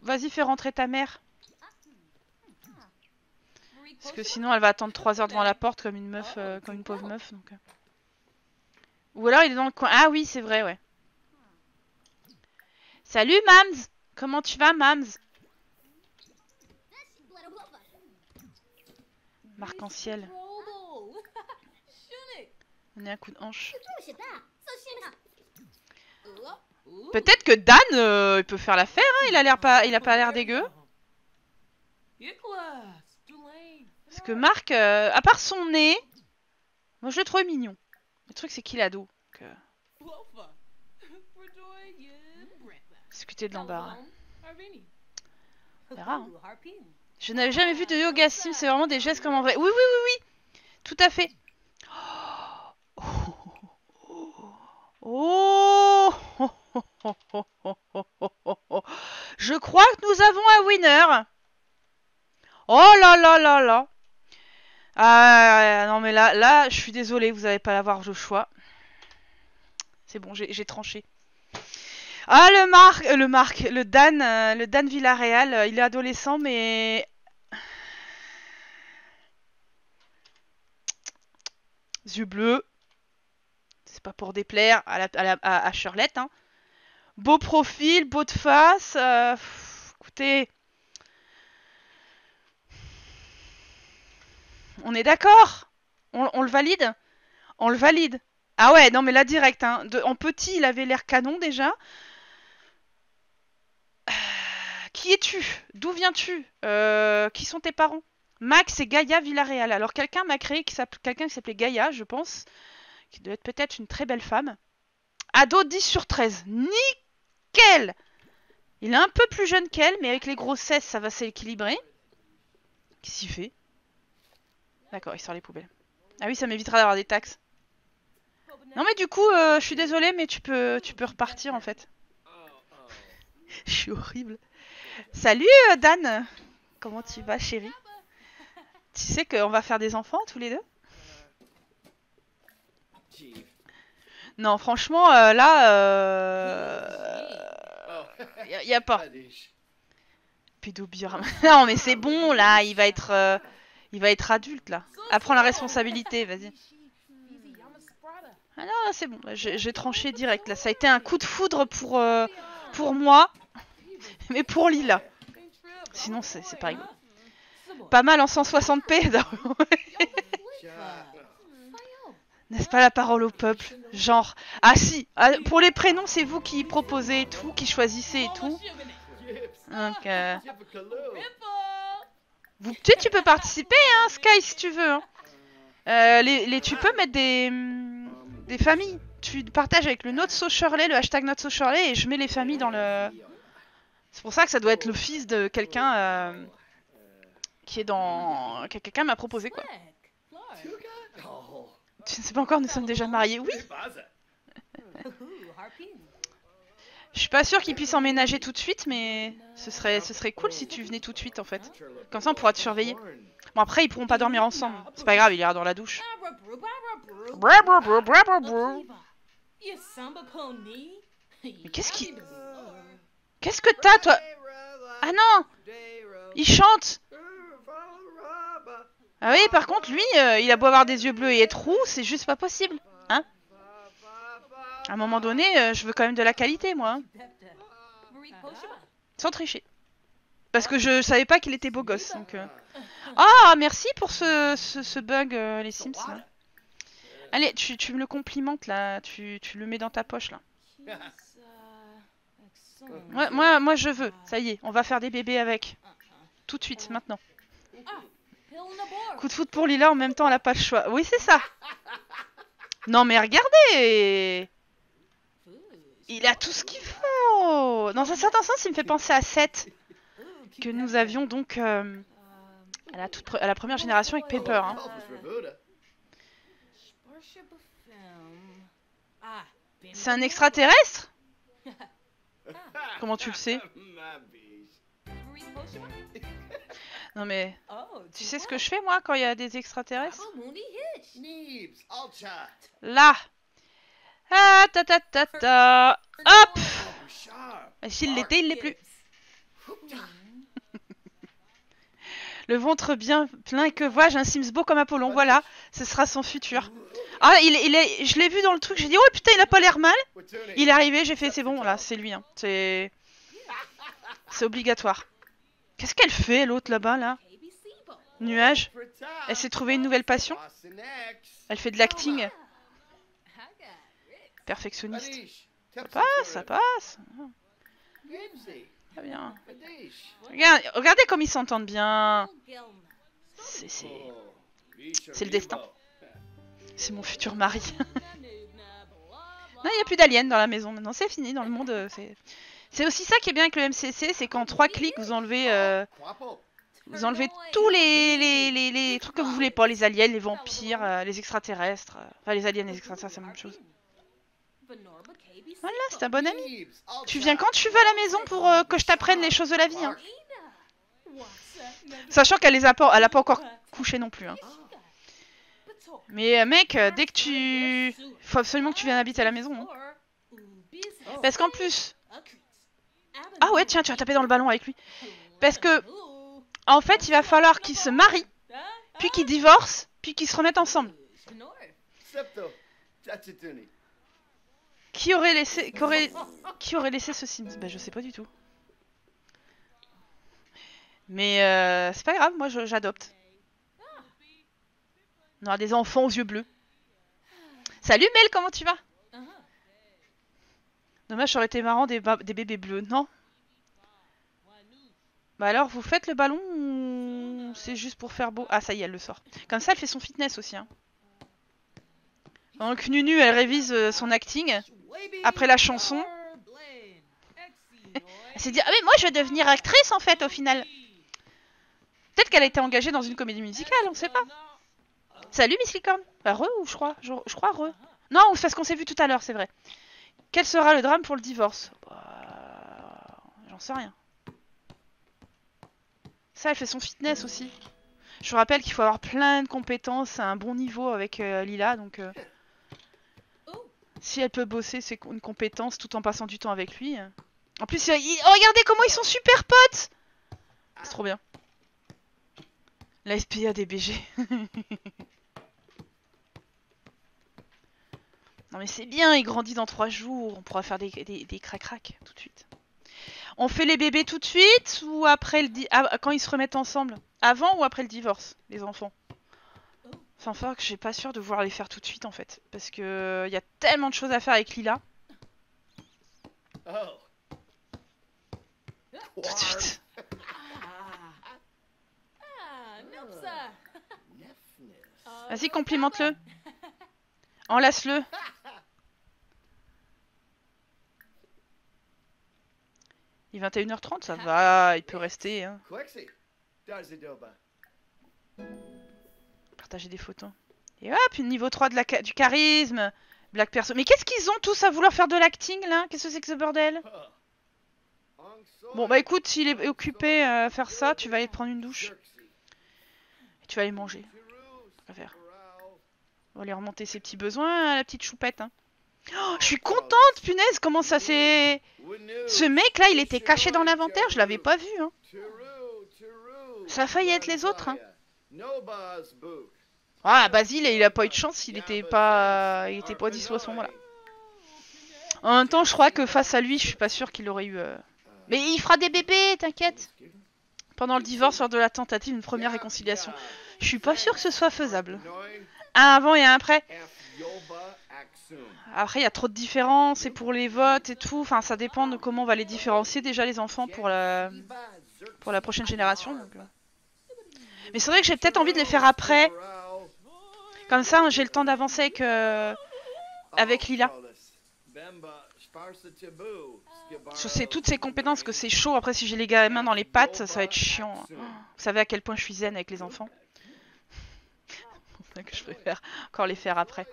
Vas-y, fais rentrer ta mère. Parce que sinon, elle va attendre 3 heures devant la porte comme une meuf, euh, comme une pauvre meuf. Euh. Ou alors il est dans le coin. Ah oui, c'est vrai, ouais. Salut Mams Comment tu vas, Mams? Marc-en-ciel. On est un coup de hanche. Peut-être que Dan, euh, il peut faire l'affaire, hein, il a l'air pas, il a pas l'air dégueu. Parce que Marc, euh, à part son nez, moi je le trouve mignon. Le truc c'est qu'il a dos. Donc, euh, discuter de l'embarras. On verra, hein. Je n'avais jamais vu de yoga sim, c'est vraiment des gestes comme en vrai. Oui, oui, oui, oui, tout à fait. Oh Je crois que nous avons un winner. Oh là là là là. Ah non mais là, là, je suis désolée, vous n'allez pas l'avoir le choix. C'est bon, j'ai tranché. Ah le Marc, euh, le Marc, le Dan, euh, le Dan Villarreal, euh, il est adolescent mais yeux bleus. Pas pour déplaire à, la. Hein. Beau profil, beau de face. euh, écoutez. On est d'accord? On, le valide? On le valide. Ah ouais, non mais là direct. Hein. En petit, il avait l'air canon déjà. Euh, Qui es-tu? D'où viens-tu? Euh, Qui sont tes parents? Max et Gaïa Villarreal. Alors quelqu'un m'a créé quelqu'un qui s'appelait Gaïa, je pense, être peut-être une très belle femme. Ado 10 sur 13. Nickel Il est un peu plus jeune qu'elle, mais avec les grossesses, ça va s'équilibrer. Qu'est-ce fait? D'accord, il sort les poubelles. Ah oui, ça m'évitera d'avoir des taxes. Non mais du coup, euh, je suis désolée, mais tu peux, tu peux repartir en fait. Je suis horrible. Salut euh, Dan Comment tu vas chérie? Tu sais qu'on va faire des enfants tous les deux? Non, franchement, euh, là, euh... y, a- y a pas. Pédobire. non, mais c'est bon, là, il va être, euh, il va être adulte là. Apprends la responsabilité, vas-y. Ah non, c'est bon, j'ai tranché direct là. Ça a été un coup de foudre pour, euh, pour moi, mais pour Lila. Sinon, c'est c'est pas rigolo. Pas mal en 160p. N'est-ce pas la parole au peuple? Genre, ah si, ah, pour les prénoms, c'est vous qui proposez tout, qui choisissez et tout. Donc, euh, vous, tu, tu peux participer, hein, Sky, si tu veux. hein. Euh, tu peux mettre des, hum, des familles. Tu partages avec le So Shirley, le hashtag So Shirley, et je mets les familles dans le. C'est pour ça que ça doit être le fils de quelqu'un euh, qui est dans. que quelqu'un m'a proposé quoi. Tu ne sais pas encore, nous sommes déjà mariés. Oui, je suis pas sûre qu'il puisse emménager tout de suite, mais ce serait, ce serait cool si tu venais tout de suite en fait. Comme ça, on pourra te surveiller. Bon, après, ils pourront pas dormir ensemble. C'est pas grave, il ira dans la douche. Mais qu'est-ce qui- Qu'est-ce que t'as, toi? Ah non Il chante Ah oui, par contre, lui, euh, il a beau avoir des yeux bleus et être roux, c'est juste pas possible. Hein À un moment donné, euh, je veux quand même de la qualité, moi. hein. Sans tricher. Parce que je savais pas qu'il était beau gosse, euh. Ah, merci pour ce, bug, les Sims. Allez, tu, me le complimentes, là. Tu, le mets dans ta poche, là. Moi, moi, je veux. Ça y est, on va faire des bébés avec. Tout de suite, maintenant. Coup de foot pour Lila, en même temps, elle a pas le choix. Oui, c'est ça. Non, mais regardez Il a tout ce qu'il faut Dans un certain sens, il me fait penser à 7, que nous avions donc euh, à, la toute pre- à la première génération avec Pepper. hein. C'est un extraterrestre? Comment tu le sais? Non mais, Oh, tu sais ce que je fais moi quand il y a des extraterrestres? Chat. Là Ah ta ta ta ta Hop S'il l'était, il l'est plus. Le ventre bien plein que vois-je un Sims beau comme Apollon. Voilà, ce sera son futur. Ah, il, il est, je l'ai vu dans le truc, j'ai dit, oh putain, il a pas l'air mal. Il est arrivé, j'ai fait, c'est bon, là, c'est lui. Hein. C'est. C'est obligatoire. Qu'est-ce qu'elle fait, l'autre là-bas, là? Nuage? Elle s'est trouvée une nouvelle passion? Elle fait de l'acting? Perfectionniste. Ça passe, ça passe. Très bien. Regarde, regardez comme ils s'entendent bien. C'est, le destin. c'est mon futur mari. non, il n'y a plus d'aliens dans la maison maintenant. C'est fini dans le monde. C'est, aussi ça qui est bien avec le MCC, c'est qu'en trois clics, vous enlevez, euh, vous enlevez tous les, trucs que vous voulez pas. Les aliens, les vampires, euh, les extraterrestres. euh, Enfin, les aliens, les extraterrestres, c'est la même chose. Voilà, c'est un bon ami. Tu viens quand tu veux à la maison pour que je t'apprenne les choses de la vie. hein. Sachant qu'elle les a pas, pas encore couché non plus. hein. Mais mec, dès que tu, faut absolument que tu viennes habiter à la maison. hein. Parce qu'en plus, ah ouais, tiens, tu vas taper dans le ballon avec lui. Parce que, en fait, il va falloir qu'ils se marient, puis qu'ils divorcent, puis qu'ils se remettent ensemble. Qui aurait laissé, qui aurait, qui aurait laissé ce Sims? Bah je sais pas du tout. Mais euh, c'est pas grave, moi j'adopte. On aura des enfants aux yeux bleus. Salut Mel, comment tu vas? Dommage, ça aurait été marrant des, bébés bleus, non? Bah alors, vous faites le ballon ou c'est juste pour faire beau? Ah ça y est, elle le sort. Comme ça, elle fait son fitness aussi. Hein. Que Nunu, elle révise euh, son acting. Après la chanson. Elle s'est dit, ah mais moi je vais devenir actrice en fait au final. Peut-être qu'elle a été engagée dans une comédie musicale, on sait pas. Salut Miss Licorne. Bah, re ou je crois je, je crois re. Non, c'est parce qu'on s'est vu tout à l'heure, c'est vrai. Quel sera le drame pour le divorce Bah, J'en sais rien. Ça, elle fait son fitness aussi. Je vous rappelle qu'il faut avoir plein de compétences à un bon niveau avec euh, Lila, donc euh, si elle peut bosser c'est une compétence tout en passant du temps avec lui. En plus, oh, regardez comment ils sont super potes C'est trop bien. La SPA des BG. Non mais c'est bien, il grandit dans trois jours, on pourra faire des, des, des crac-crac tout de suite. On fait les bébés tout de suite ou après le di- ah, quand ils se remettent ensemble? Avant ou après le divorce, les enfants? Enfin, fort que j'ai pas sûr de vouloir les faire tout de suite en fait. Parce que il y a tellement de choses à faire avec Lila. Tout de suite. Vas-y, complimente-le. Enlace-le. Il est 21h30, ça va, il peut rester. Hein. Partager des photos. Et hop, niveau 3 de la ca- du charisme. Black perso. Mais qu'est-ce qu'ils ont tous à vouloir faire de l'acting là? Qu'est-ce que c'est que ce bordel? Bon bah écoute, s'il est occupé à faire ça, tu vas aller prendre une douche. Et tu vas aller manger. Faire. On va aller remonter ses petits besoins à la petite choupette. Hein. Oh, je suis contente, punaise, comment ça s'est... Ce mec là, il était caché dans l'inventaire, je l'avais pas vu. Hein. Ça a failli être les autres. Hein. Ah, Basile, il a pas eu de chance, il était pas, il était pas dispo à ce moment-là. En même temps, je crois que face à lui, je suis pas sûr qu'il aurait eu. euh, Mais il fera des bébés, t'inquiète. Pendant le divorce, lors de la tentative d'une première réconciliation. Je suis pas sûr que ce soit faisable. Un avant et un après. Après, il y a trop de différences et pour les votes et tout. Enfin, ça dépend de comment on va les différencier déjà les enfants pour la, pour la prochaine génération. euh. Mais c'est vrai que j'ai peut-être envie de les faire après. Comme ça, j'ai le temps d'avancer avec, avec Lila. Je sais toutes ses compétences, que c'est chaud. Après, si j'ai les gamins dans les pattes, ça va être chiant. Vous savez à quel point je suis zen avec les enfants. Que je préfère encore les faire après.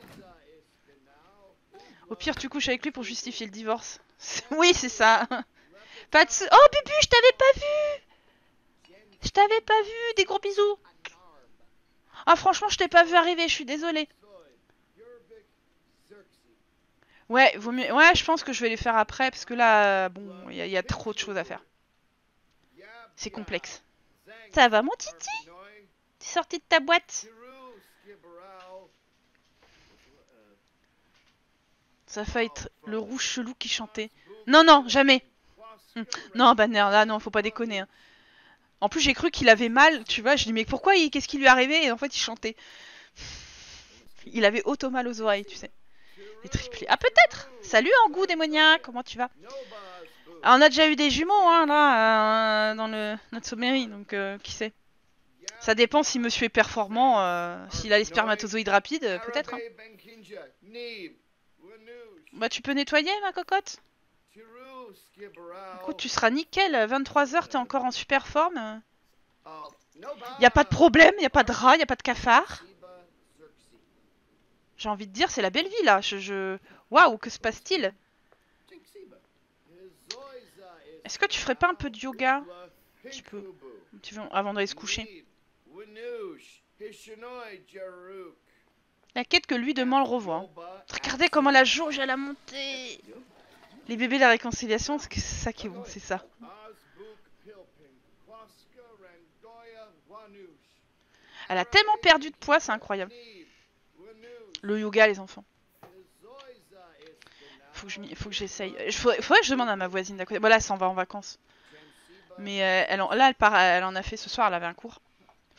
Au pire, tu couches avec lui pour justifier le divorce. Oui, c'est ça. Pas de... Oh, Bubu, je t'avais pas vu t'avais pas vu, des gros bisous. Ah franchement, je t'ai pas vu arriver, je suis désolée. Ouais, vaut mieux... ouais, je pense que je vais les faire après parce que là, bon, il y a trop de choses à faire. C'est complexe. Ça va, mon titi? T'es sorti de ta boîte? Ça être le rouge chelou qui chantait. Non, non, jamais. Hum. Non, Banner, là, non, faut pas déconner. hein. En plus, j'ai cru qu'il avait mal, tu vois. Je dis, mais pourquoi. Qu'est-ce qui lui est arrivé? Et en fait, il chantait. Il avait auto mal aux oreilles, tu sais. Les triplés. Ah, peut-être Salut, Angou démoniaque, comment tu vas? Ah, On a déjà eu des jumeaux, hein, là, euh, dans notre sommerie, donc euh, qui sait? Ça dépend si monsieur est performant, euh, s'il a les spermatozoïdes rapides, peut-être. hein. Bah, tu peux nettoyer, ma cocotte Écoute, tu seras nickel. 23h, t'es encore en super forme. Y a pas de problème, y a pas de rat, y a pas de cafard. J'ai envie de dire, c'est la belle vie là. Je, je... Waouh, que se passe-t-il? Est-ce que tu ferais pas un peu de yoga? Tu peux. Tu avant d'aller se coucher. La quête que lui demande le revoit. Regardez comment la jauge elle a monté. Les bébés, la réconciliation, c'est ça qui est bon, c'est ça. Elle a tellement perdu de poids, c'est incroyable. Le yoga, les enfants. Faut que j'essaye. Il faudrait, faudrait que je demande à ma voisine d'à côté. Voilà, elle s'en va en vacances. Mais euh, elle en- là, elle, part, elle en a fait ce soir, elle avait un cours.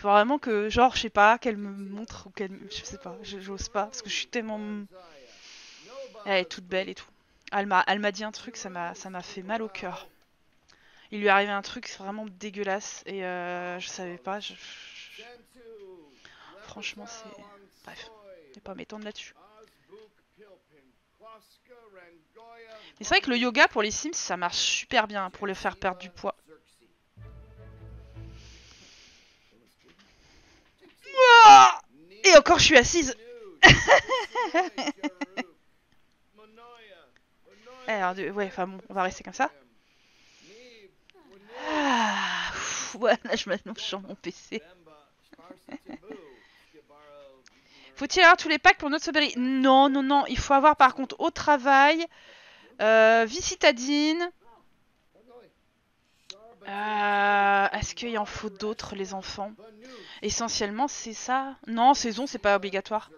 Faut vraiment que, genre, je sais pas, qu'elle me montre ou qu'elle. Je sais pas, j'ose pas, parce que je suis tellement. Elle est toute belle et tout. Elle m'a, dit un truc, ça m'a, fait mal au cœur. Il lui est arrivé un truc vraiment dégueulasse et euh, je savais pas. Franchement, c'est. Bref, je vais pas m'étendre là-dessus. Mais c'est vrai que le yoga pour les Sims, ça marche super bien pour les faire perdre du poids. Et encore, je suis assise. Alors, de- ouais, enfin bon, on va rester comme ça. Ah, pff, je m'annonce sur mon PC. Faut-il avoir tous les packs pour notre Soberry Non, non, non. Il faut avoir par contre au travail, euh, vie citadine. Euh, Est-ce qu'il en faut d'autres, les enfants? Essentiellement, c'est ça. Non, saison, c'est pas obligatoire.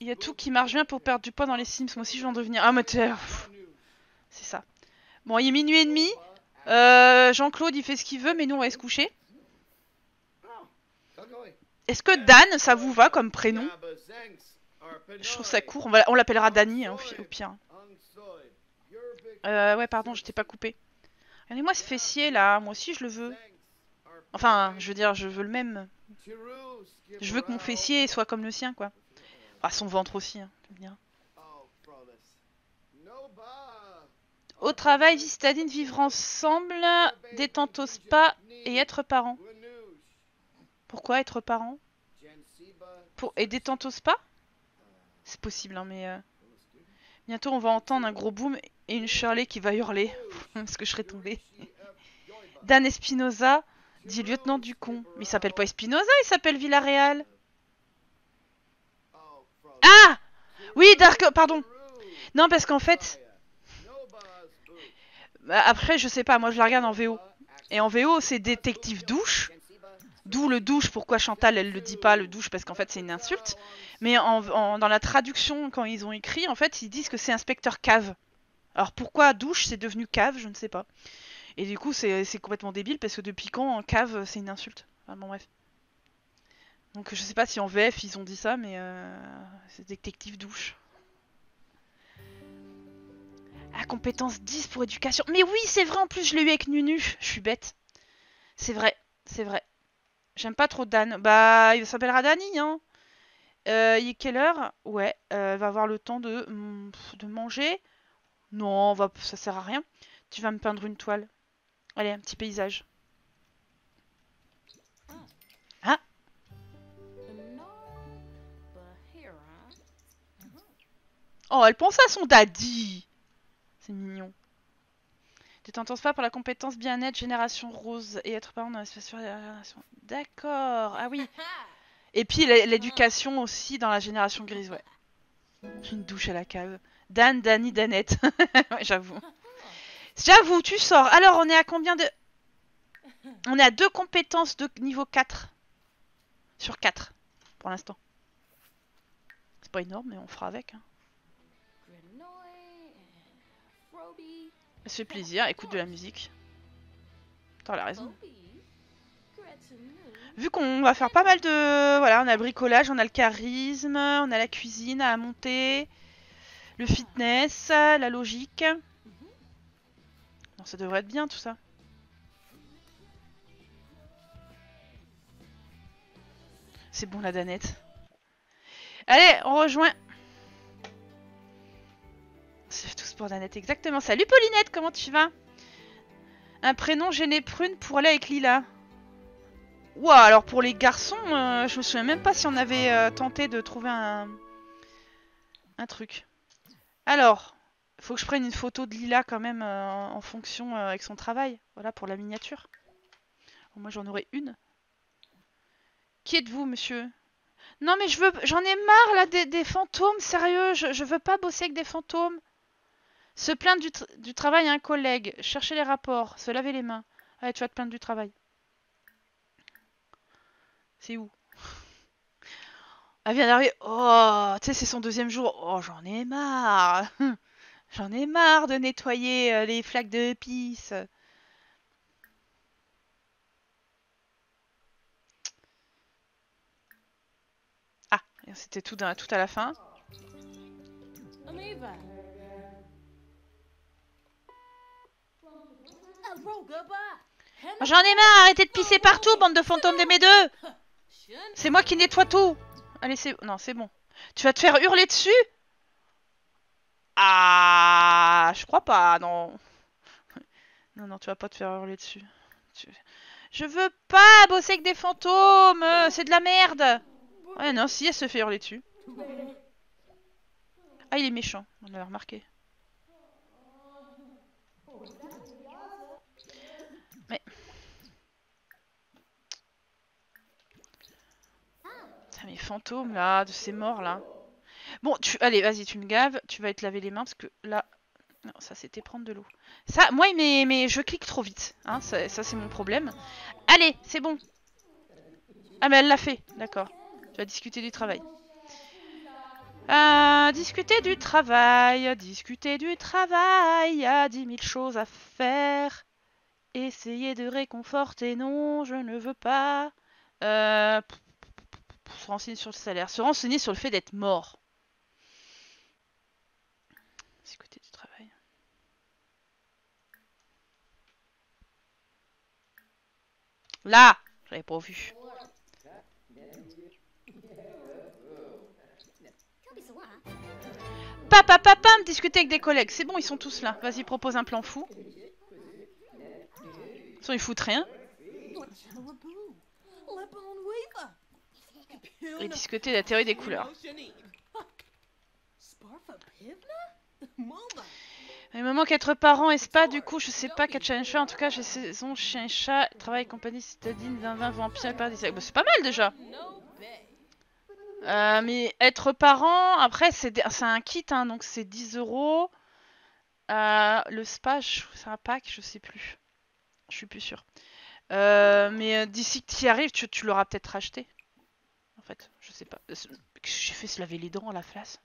Il y a tout qui marche bien pour perdre du poids dans les Sims. Moi aussi, je vais en devenir. Ah, mais c'est ça. Bon, il est minuit et demi. Euh, Jean-Claude, il fait ce qu'il veut, mais nous, on va se coucher. Est-ce que Dan, ça vous va comme prénom? Je trouve ça court. On, l'appellera Dany, hein, au pire. Euh, ouais, pardon, je t'ai pas coupé. Regardez-moi ce fessier là. Moi aussi, je le veux. Enfin, je veux dire, je veux le même. Je veux que mon fessier soit comme le sien, quoi. Enfin, son ventre aussi, hein, tu me. Au travail, vie citadine, vivre ensemble, détente au spa et être parent. Pourquoi être parent? Pour et détente au spa? C'est possible, hein, mais euh, bientôt on va entendre un gros boom et une Shirley qui va hurler parce que je serais tombée. Dan Espinoza dit lieutenant du con, mais il s'appelle pas Espinoza, il s'appelle Villarreal. Ah Oui, Dark, pardon. Non, parce qu'en fait, bah, après, je sais pas, moi je la regarde en VO. Et en VO, c'est détective douche. D'où le douche, pourquoi Chantal, elle le dit pas, le douche, parce qu'en fait, c'est une insulte. Mais en, dans la traduction, quand ils ont écrit, en fait, ils disent que c'est inspecteur cave. Alors pourquoi douche, c'est devenu cave, je ne sais pas. Et du coup, c'est complètement débile, parce que depuis quand, cave, c'est une insulte? Enfin, bon, bref. Donc je sais pas si en VF, ils ont dit ça, mais euh, c'est détective douche. Ah, compétence 10 pour éducation. Mais oui, c'est vrai, en plus, je l'ai eu avec Nunu. Je suis bête. C'est vrai, c'est vrai. J'aime pas trop Dan. Bah, il s'appellera Dani, hein. Euh, il est quelle heure? Ouais, euh, va avoir le temps de, mm, de manger. Non, on va, ça sert à rien. Tu vas me peindre une toile. Allez, un petit paysage. Ah Oh, elle pense à son daddy C'est mignon. Tu t'entends pas pour la compétence bien-être génération rose et être parent dans l'espace sur la génération. D'accord. Ah oui. Et puis l'é- l'éducation aussi dans la génération grise, ouais. Une douche à la cave. Dan, Danny, Danette. j'avoue. J'avoue, tu sors. Alors, on est à combien de... On est à deux compétences de niveau 4. Sur 4, pour l'instant. C'est pas énorme, mais on fera avec. Hein. Ça fait plaisir, écoute de la musique. T'as la raison. Vu qu'on va faire pas mal de... Voilà, on a le bricolage, on a le charisme, on a la cuisine à monter, le fitness, la logique. Non, ça devrait être bien tout ça. C'est bon la danette. Allez, on rejoint. C'est tout pour Danette, exactement. Salut Paulinette, comment tu vas? Un prénom gêné prune pour aller avec Lila. Ouah, alors pour les garçons, euh, je me souviens même pas si on avait euh, tenté de trouver un truc. Alors, faut que je prenne une photo de Lila quand même euh, en, fonction euh, avec son travail. Voilà pour la miniature. Moi j'en aurais une. Qui êtes-vous, monsieur? Non mais je veux, j'en ai marre là des, fantômes, sérieux. Je, je veux pas bosser avec des fantômes. Se plaindre du, du travail à un collègue, chercher les rapports, se laver les mains. Allez, tu vas te plaindre du travail. C'est où? Elle vient d'arriver. Oh, tu sais, c'est son deuxième jour. Oh, j'en ai marre. J'en ai marre de nettoyer euh, les flaques de pisse. Ah, c'était tout, d'un- tout à la fin. J'en ai marre, arrêtez de pisser partout, bande de fantômes de mes deux C'est moi qui nettoie tout Allez, c'est... Non, c'est bon. Tu vas te faire hurler dessus? Ah... Je crois pas, non. Non, non, tu vas pas te faire hurler dessus. Je veux pas bosser avec des fantômes C'est de la merde Ouais, non, si, elle se fait hurler dessus. Ah, il est méchant, on l'a remarqué. Mais... mes fantômes là, de ces morts là. Bon, tu, allez, vas-y, tu me gaves, tu vas te laver les mains parce que là, non, ça c'était prendre de l'eau. Ça, moi, mais, mais je clique trop vite, hein, ça, c'est mon problème. Allez, c'est bon. Ah mais elle l'a fait, d'accord. Tu vas discuter du travail. Euh, discuter du travail, discuter du travail, il y a dix mille choses à faire. Essayer de réconforter, non, je ne veux pas. Euh, se renseigner sur le salaire, se renseigner sur le fait d'être mort. Discuter du travail. Là, j'avais pas vu. Papa, papa, me discuter avec des collègues. C'est bon, ils sont tous là. Vas-y, propose un plan fou. Façon, ils foutent rien. Et discuter de la théorie des couleurs. Il me manque être parent et spa, du coup, je sais pas qu'être chien et chat. En tout cas, j'ai saison chien et chat, travail compagnie citadine, 20-20, vampire, paradis. Bah, c'est pas mal déjà. Euh, mais être parent, après, c'est un kit, hein, donc c'est 10 euros. Euh, le spa, c'est un pack, je sais plus. Je suis plus sûre. Euh, mais d'ici que tu y arrives, tu, tu l'auras peut-être acheté. Fait, je sais pas. Euh, J'ai fait se laver les dents à la place.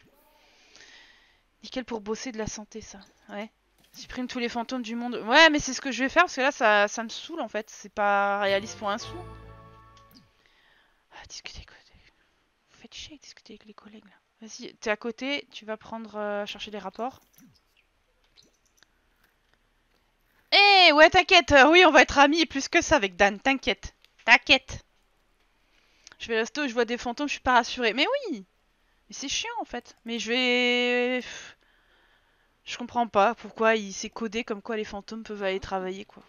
Nickel pour bosser de la santé, ça. Ouais. Supprime tous les fantômes du monde. Ouais, mais c'est ce que je vais faire parce que là, ça, ça me saoule en fait. C'est pas réaliste pour un sou. Ah, discuter, quoi. Vous faites chier avec discuter avec les collègues là. Vas-y, t'es à côté, tu vas prendre euh, chercher les rapports. Eh ouais, t'inquiète. euh, Oui, on va être amis plus que ça avec Dan. T'inquiète. T'inquiète. Je vais rester où je vois des fantômes, je suis pas rassurée. Mais oui Mais c'est chiant en fait. Mais je vais... Je comprends pas pourquoi il s'est codé comme quoi les fantômes peuvent aller travailler quoi.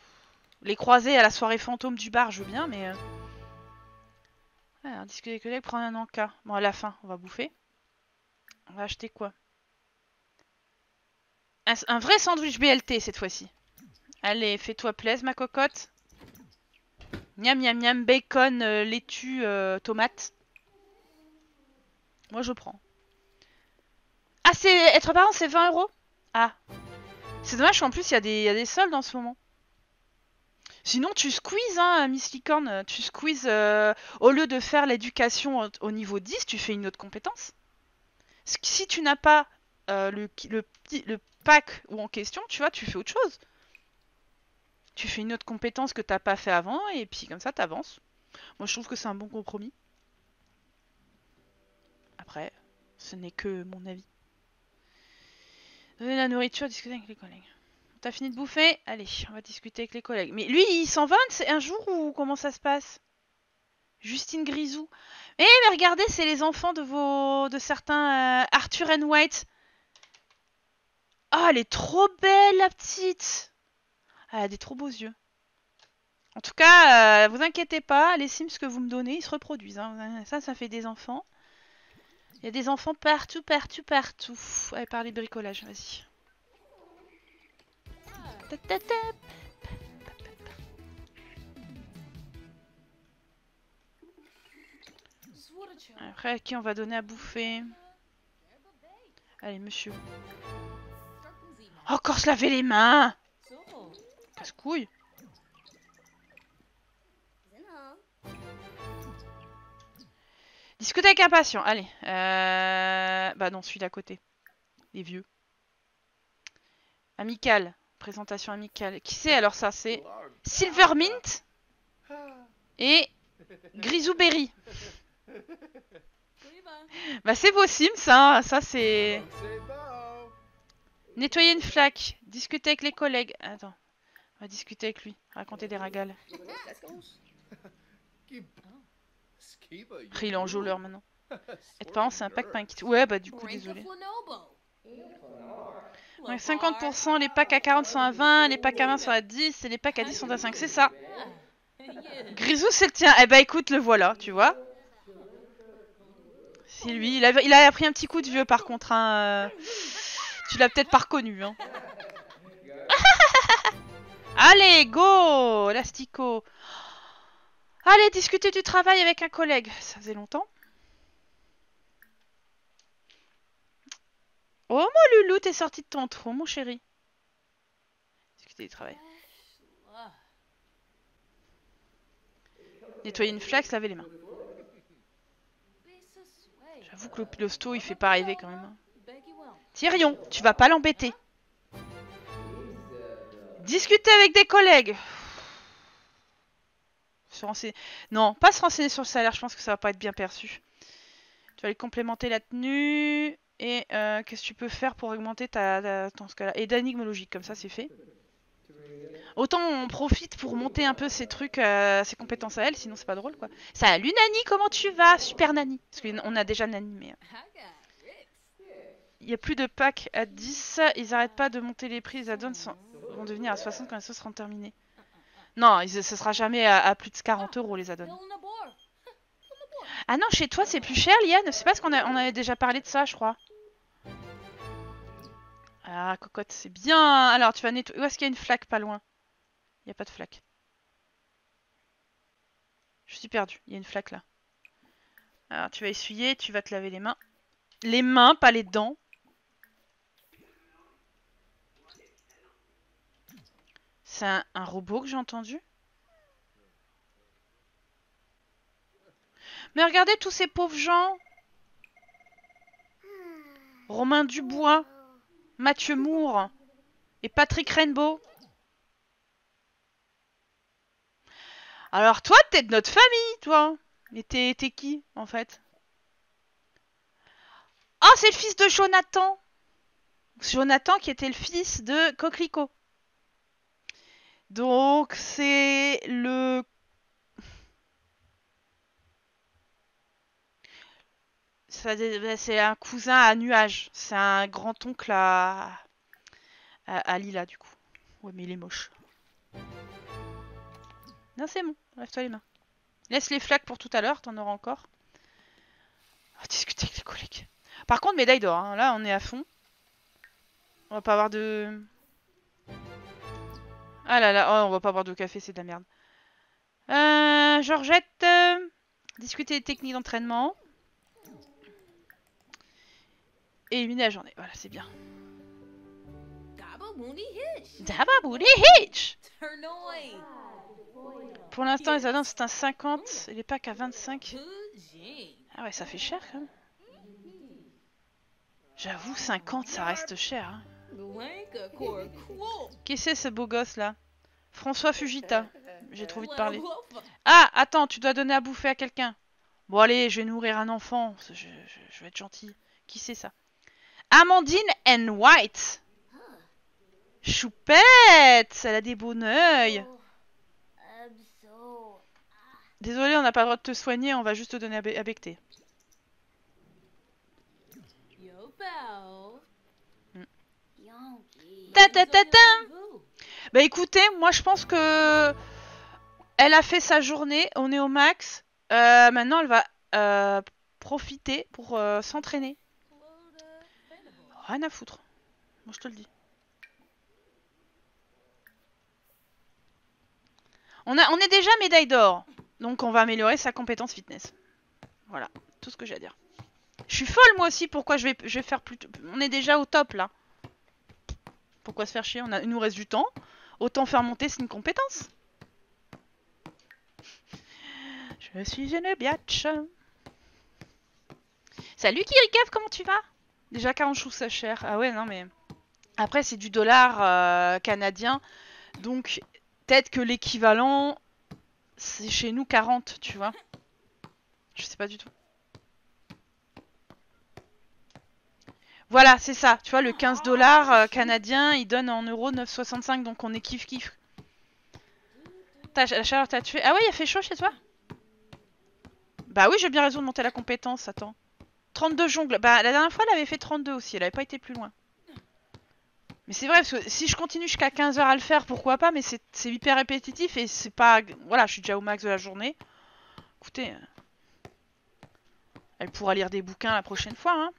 Les croiser à la soirée fantôme du bar, je veux bien, mais... alors, discuter les collègues, prendre un encas. Bon, à la fin, on va bouffer. On va acheter quoi? Un, un vrai sandwich BLT cette fois-ci. Allez, fais-toi plaisir, ma cocotte. Miam, miam, miam, bacon, euh, laitue, euh, tomate. Moi, je prends. Ah, c'est être parent, c'est 20 euros? Ah. C'est dommage qu'en plus, il y, a des- soldes en ce moment. Sinon, tu squeezes, hein, Miss Licorne. Tu squeezes, euh, au lieu de faire l'éducation au, au niveau 10, tu fais une autre compétence. Si tu n'as pas le, le, le pack ou en question, tu vois, tu fais autre chose. Tu fais une autre compétence que t'as pas fait avant, et puis comme ça, t'avances. Moi, je trouve que c'est un bon compromis. Après, ce n'est que mon avis. Donner la nourriture, discuter avec les collègues. T'as fini de bouffer? Allez, on va discuter avec les collègues. Mais lui, il s'en va c'est un jour ou comment ça se passe? Justine Grisou. Eh, mais regardez, c'est les enfants de vos, de certains euh, Arthur and White. Ah, elle est trop belle, la petite. Elle a des trop beaux yeux. En tout cas, euh, vous inquiétez pas, les Sims que vous me donnez, ils se reproduisent. hein. Ça, ça fait des enfants. Il y a des enfants partout, partout, partout. Allez, parler de bricolage, vas-y. Après, à qui on va donner à bouffer? Allez, monsieur. Encore se laver les mains Casse-couille Discuter avec un patient, allez. Euh... Bah non, celui d'à côté. Les vieux. Amical. Présentation amicale. Qui c'est alors ça C'est Silvermint et Grisouberry. Bah c'est vos Sims, hein. Ça c'est... Nettoyer une flaque. Discuter avec les collègues. Attends. On va discuter avec lui. Raconter des ragales. Il est en joleur maintenant. Être parent, c'est un pack God. pas un kit. Ouais, bah du coup, désolé. Ouais, 50%, les packs à 40 sont à 20, les packs à 20 sont à 10 et les packs à 10 sont à 5. C'est ça. Grisou, c'est le tien. Eh bah écoute, le voilà, tu vois. C'est lui. Il a, il a pris un petit coup de vieux par contre. hein. Tu l'as peut-être pas reconnu. Hein. Allez, go Lastico. Allez, discuter du travail avec un collègue. Ça faisait longtemps. Oh, mon loulou, t'es sorti de ton trou, mon chéri. Discuter du travail. Nettoyer une flaque, laver les mains. J'avoue que le pilosto, il fait pas rêver quand même. hein. Tyrion, tu vas pas l'embêter. Discuter avec des collègues. Non, pas se renseigner sur le salaire, je pense que ça va pas être bien perçu. Tu vas lui complémenter la tenue. Et euh, qu'est-ce que tu peux faire pour augmenter ta, ta- ton scala Et d'énigme logique, comme ça c'est fait. Autant on profite pour monter un peu ces trucs, euh, ses compétences à elle, sinon c'est pas drôle quoi. Salut Nani, comment tu vas? Super Nani. Parce qu'on a déjà Nani, mais... euh, Il y a plus de packs à 10, ils arrêtent pas de monter les prix, les add-ons vont devenir à 60 quand les sauces seront terminées. Non, ce sera jamais à, plus de 40 euros les add-ons. Ah non, chez toi c'est plus cher, Liane C'est parce qu'on avait déjà parlé de ça, je crois. Ah, cocotte, c'est bien. Alors, tu vas nettoyer. Où est-ce qu'il y a une flaque pas loin? Il n'y a pas de flaque. Je suis perdue. Il y a une flaque là. Alors, tu vas essuyer, tu vas te laver les mains. Les mains, pas les dents. C'est un, robot que j'ai entendu? Mais regardez tous ces pauvres gens. Romain Dubois, Mathieu Moore et Patrick Rainbow. Alors toi, t'es de notre famille, toi. Mais t'es t'es qui, en fait? Ah, c'est le fils de Jonathan. Jonathan qui était le fils de Coquelicot. Donc c'est le bah, C'est un cousin à nuage. C'est un grand-oncle à... à Lila, du coup. Ouais, mais il est moche. Non, c'est bon. Lève-toi les mains. Laisse les flaques pour tout à l'heure, t'en auras encore. On va discuter avec les collègues. Par contre, médaille d'or. hein. Là, on est à fond. On va pas avoir de... Ah là là, oh, on va pas boire de café, c'est de la merde. Euh, Georgette, euh, discuter des techniques d'entraînement. Et éliminer la journée, voilà, c'est bien. Wooney Hitch. Pour l'instant, les addons c'est un 50, et les packs à 25. Kujing. Ah ouais, ça fait cher quand même. J'avoue, 50, ça reste cher. hein. Qui c'est ce beau gosse là? François Fujita. J'ai trop envie de parler. Ah, attends, tu dois donner à bouffer à quelqu'un. Bon, allez, je vais nourrir un enfant. Je, je- je vais être gentil. Qui c'est ça? Amandine and White. Choupette Elle a des beaux œils. Désolé, on n'a pas le droit de te soigner, on va juste te donner à, be- à becter. Ta ta ta? Bah écoutez, moi je pense que elle a fait sa journée, on est au max. Euh, maintenant elle va euh, profiter pour euh, s'entraîner. Rien à foutre. Moi je te le dis. On, a, on est déjà médaille d'or. Donc on va améliorer sa compétence fitness. Voilà, tout ce que j'ai à dire. Je suis folle moi aussi, pourquoi je vais, je vais faire plus... On est déjà au top là. Pourquoi se faire chier on a, Il nous reste du temps. Autant faire monter, c'est une compétence. Je suis une biatch. Salut Kirikev, comment tu vas? Déjà 40 choux ça cher. Ah ouais, non mais... Après, c'est du dollar euh, canadien. Donc, peut-être que l'équivalent, c'est chez nous 40, tu vois. Je sais pas du tout. Voilà, c'est ça. Tu vois, le 15 dollars euh, canadien, il donne en euros 9,65. Donc, on est kiff-kiff. La chaleur t'a tué. Ah ouais, il a fait chaud chez toi? Bah oui, j'ai bien raison de monter la compétence. Attends. 32 jongles. Bah, la dernière fois, elle avait fait 32 aussi. Elle avait pas été plus loin. Mais c'est vrai, parce que si je continue jusqu'à 15h à le faire, pourquoi pas, mais c'est c'est hyper répétitif et c'est pas... Voilà, je suis déjà au max de la journée. Écoutez, euh, elle pourra lire des bouquins la prochaine fois, hein.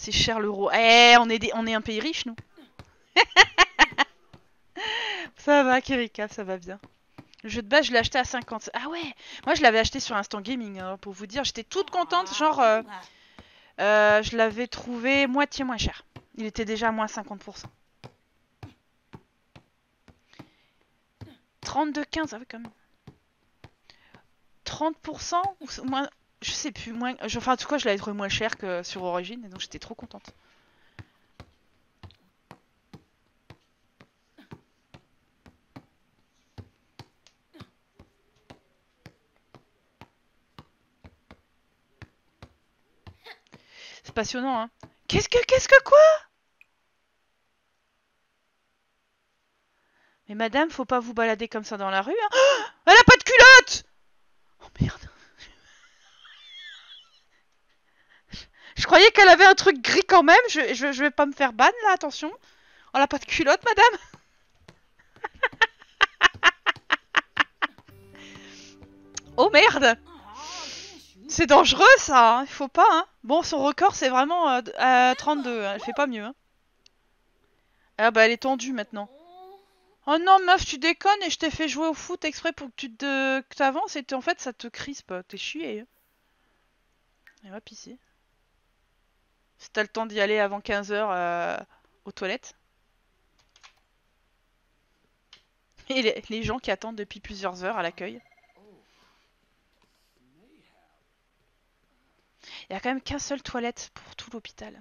C'est cher l'euro. Eh, on est, un pays riche, nous. ça va, Kirika, ça va bien. Le jeu de base, je l'ai acheté à 50. Ah ouais Moi, je l'avais acheté sur Instant Gaming, hein, pour vous dire. J'étais toute contente, genre... euh, euh, je l'avais trouvé moitié moins cher. Il était déjà à moins 50%. 32,15, ah oui, quand même. 30% ou moins, Je sais plus, moins... Enfin, en tout cas, je l'avais trouvé moins cher que sur Origin, et donc j'étais trop contente. C'est passionnant, hein. Qu'est-ce que, qu'est-ce que quoi? Mais madame, faut pas vous balader comme ça dans la rue, hein. Oh Elle a pas de culotte Oh merde. Qu'elle avait un truc gris quand même. Je, je, je vais pas me faire ban là, attention. Oh, elle a pas de culotte, madame. oh merde. C'est dangereux ça, hein. il faut pas. Hein. Bon, son record c'est vraiment euh, d- à 32, hein. elle fait pas mieux. Hein. Ah bah elle est tendue maintenant. Oh non meuf, tu déconnes et je t'ai fait jouer au foot exprès pour que tu te et en fait ça te crispe, t'es chié. hein. Elle va pisser. Si t'as le temps d'y aller avant 15h aux toilettes. Et les, gens qui attendent depuis plusieurs heures à l'accueil. Il y a quand même qu'un seul toilette pour tout l'hôpital.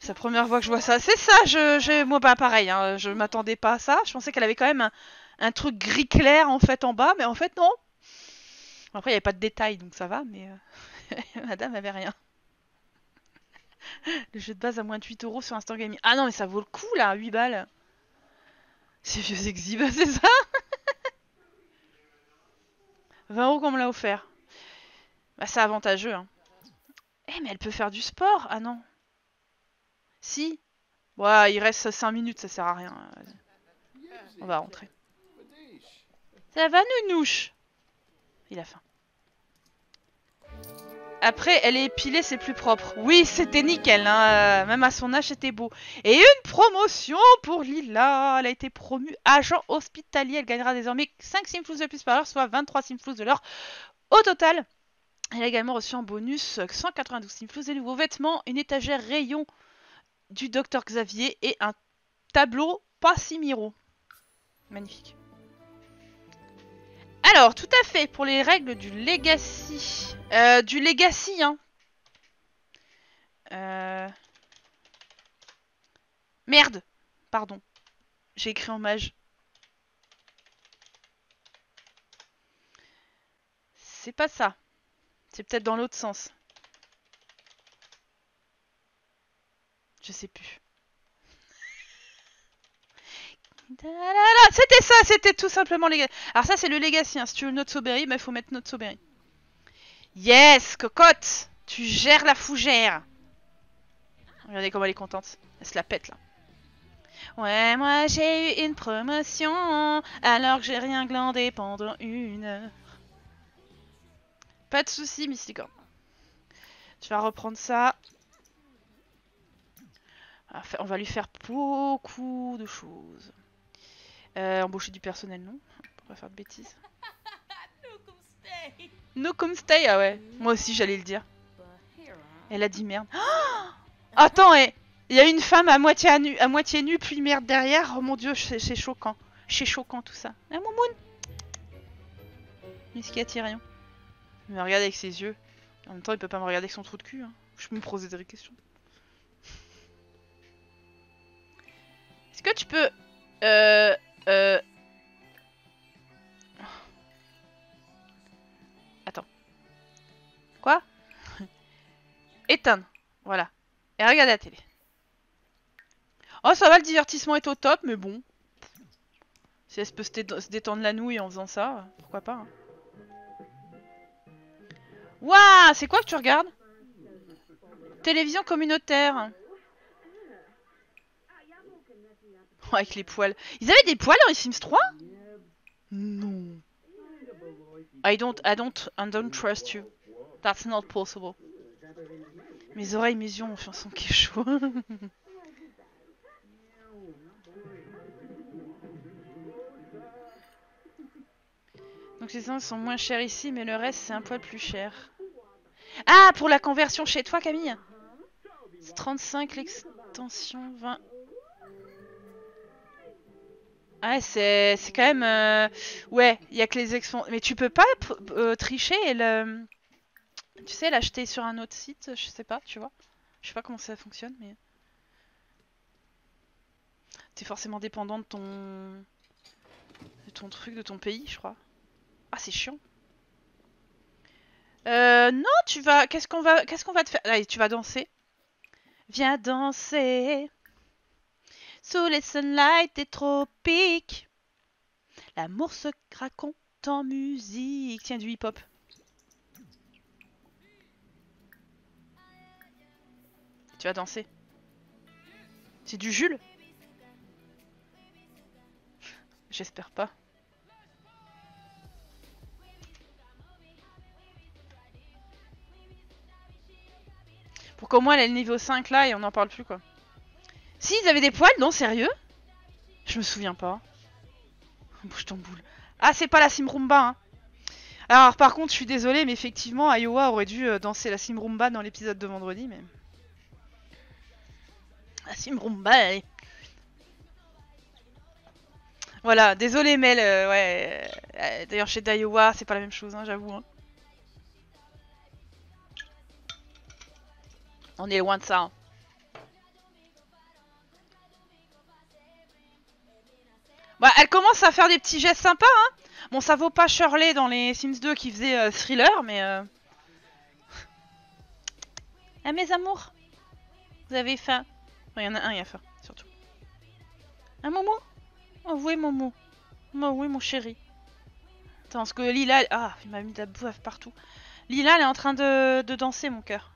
C'est la première fois que je vois ça. C'est ça, je, moi pas pareil, hein, je m'attendais pas à ça. Je pensais qu'elle avait quand même un, un truc gris clair en fait en bas, mais en fait non. Après il n'y avait pas de détails donc ça va, mais euh, madame avait rien. Le jeu de base à moins de 8 euros sur Instant Gaming. Ah non mais ça vaut le coup là, 8 balles. C'est vieux exhibes, c'est ça 20 euros qu'on me l'a offert. Bah, c'est avantageux. Hein. Eh, mais elle peut faire du sport Ah non. Si. Ouais, il reste 5 minutes, ça sert à rien. On va rentrer. Ça va, Nounouche? Il a faim. Après, elle est épilée, c'est plus propre. Oui, c'était nickel, hein. euh, Même à son âge, c'était beau. Et une promotion pour Lila. Elle a été promue agent hospitalier. Elle gagnera désormais 5 simflous de plus par heure, soit 23 simflous de l'heure au total. Elle a également reçu en bonus 192 simflous, des nouveaux vêtements, une étagère rayon du docteur Xavier et un tableau Passimiro. Magnifique. Alors, tout à fait, pour les règles du Legacy. Euh, du Legacy, hein. Euh... Merde Pardon. J'ai écrit en mage. C'est pas ça. C'est peut-être dans l'autre sens. Je sais plus. C'était ça, c'était tout simplement Legacy. Alors ça c'est le Legacy, hein. si tu veux notre Soberry, il faut mettre notre Soberry. Yes, cocotte Tu gères la fougère Regardez comment elle est contente. Elle se la pète là. Ouais, moi j'ai eu une promotion alors que j'ai rien glandé pendant une heure. Pas de soucis, Mysticorn. Tu vas reprendre ça. On va lui faire beaucoup de choses. Euh, embaucher du personnel, non Pour pas faire de bêtises. No come stay, ah ouais. Moi aussi, j'allais le dire. Elle a dit merde. Ah Attends, eh, il y a une femme à moitié à nu, à moitié nue, puis merde derrière. Oh mon dieu, c'est choquant. C'est choquant tout ça. Ah, Moumoun Qu'est-ce qu'il y a Tyrion Il me regarde avec ses yeux. En même temps, il peut pas me regarder avec son trou de cul. hein. Je me poser des questions. Est-ce que tu peux... Euh... Euh... Attends. Quoi? Éteindre. Voilà. Et regarder la télé. Oh, ça va, le divertissement est au top, mais bon. Si elle se peut se dé- se détendre la nouille en faisant ça, pourquoi pas. hein. Waouh, c'est quoi que tu regardes? Télévision communautaire. Avec les poils. Ils avaient des poils dans les Sims 3 Non. I don't, I don't, I don't trust you. That's not possible. Mes oreilles, mes yeux ont fait un son qui est chaud. Donc les uns sont moins chers ici, mais le reste c'est un poil plus cher. Ah, pour la conversion chez toi, Camille? C'est 35 l'extension, 20. Ah, c'est quand même... euh, Ouais, il y a que les extensions. Mais tu peux pas euh, tricher et le... Tu sais, l'acheter sur un autre site, je sais pas, tu vois. Je sais pas comment ça fonctionne, mais... T'es forcément dépendant de ton... de ton truc, de ton pays, je crois. Ah, c'est chiant. Euh, non, tu vas... Qu'est-ce qu'on va... Qu'est-ce qu'on va te faire? Allez, tu vas danser. Viens danser. Sous les sunlights des tropiques. L'amour se raconte en musique. Tiens, du hip-hop. Tu vas danser. C'est du Jules J'espère pas. Pour qu'au moins elle ait le niveau 5 là et on n'en parle plus quoi. Si, ils avaient des poils Non, sérieux? Je me souviens pas. Bouge ton boule. Ah, c'est pas la Simrumba, hein. Alors, par contre, je suis désolée, mais effectivement, Iowa aurait dû euh, danser la Simrumba dans l'épisode de vendredi, mais... La Simrumba, est- Voilà, désolé Mel, euh, ouais. euh, D'ailleurs, chez Daiwa, c'est pas la même chose, hein, j'avoue. hein. On est loin de ça. hein. Bah, elle commence à faire des petits gestes sympas, hein. Bon, ça vaut pas Shirley dans les Sims 2 qui faisait euh, thriller, mais... Euh... Ah, mes amours Vous avez faim Il y en a un, il a faim, surtout. Un Momo? Oh oui, Momo. Oh oui, mon chéri. Attends, parce que Lila... Ah, il m'a mis de la bouffe partout. Lila, elle est en train de, de danser, mon cœur.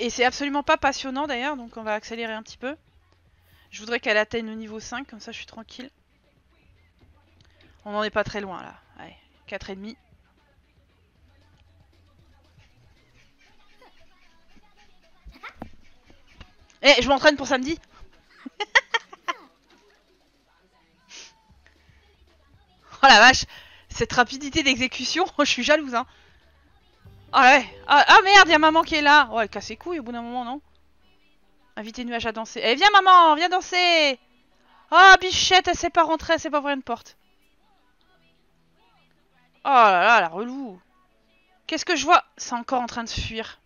Et c'est absolument pas passionnant, d'ailleurs, donc on va accélérer un petit peu. Je voudrais qu'elle atteigne le niveau 5, comme ça je suis tranquille. On n'en est pas très loin là. Allez, 4,5. Eh, je m'entraîne pour samedi Oh la vache Cette rapidité d'exécution, je suis jalouse hein Ah ouais Ah, ah merde, y'a maman qui est là Oh elle casse les couilles au bout d'un moment, non? Inviter nuage à danser. Eh, viens maman, viens danser Oh, bichette, elle sait pas rentrer, elle sait pas ouvrir une porte. Oh là là, la relou. Qu'est-ce que je vois? C'est encore en train de fuir.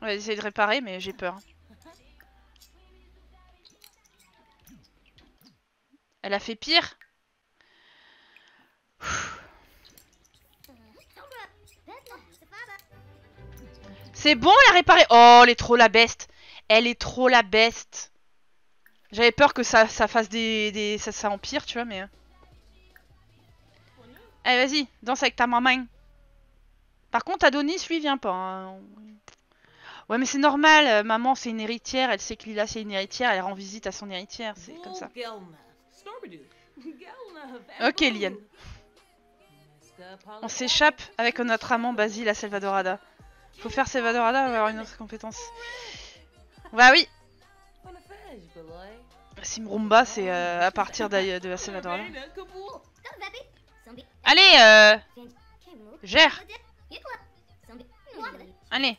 On va essayer de réparer, mais j'ai peur. Elle a fait pire? C'est bon, elle a réparé. Oh, elle est trop la best. Elle est trop la best. J'avais peur que ça, ça fasse des, des ça, ça empire, tu vois, mais. euh. Allez, vas-y, danse avec ta maman. Par contre, Adonis, lui, vient pas. hein. Ouais, mais c'est normal. euh, Maman, c'est une héritière. Elle sait que Lila, c'est une héritière. Elle rend visite à son héritière. C'est comme ça. Ok, Liane. On s'échappe avec notre amant Basile à Salvadorada. Faut faire Salvadorada pour avoir une autre compétence. Bah oui, Simrumba, c'est euh, à partir d'A- de Salvadorada. Allez, euh, gère. Allez.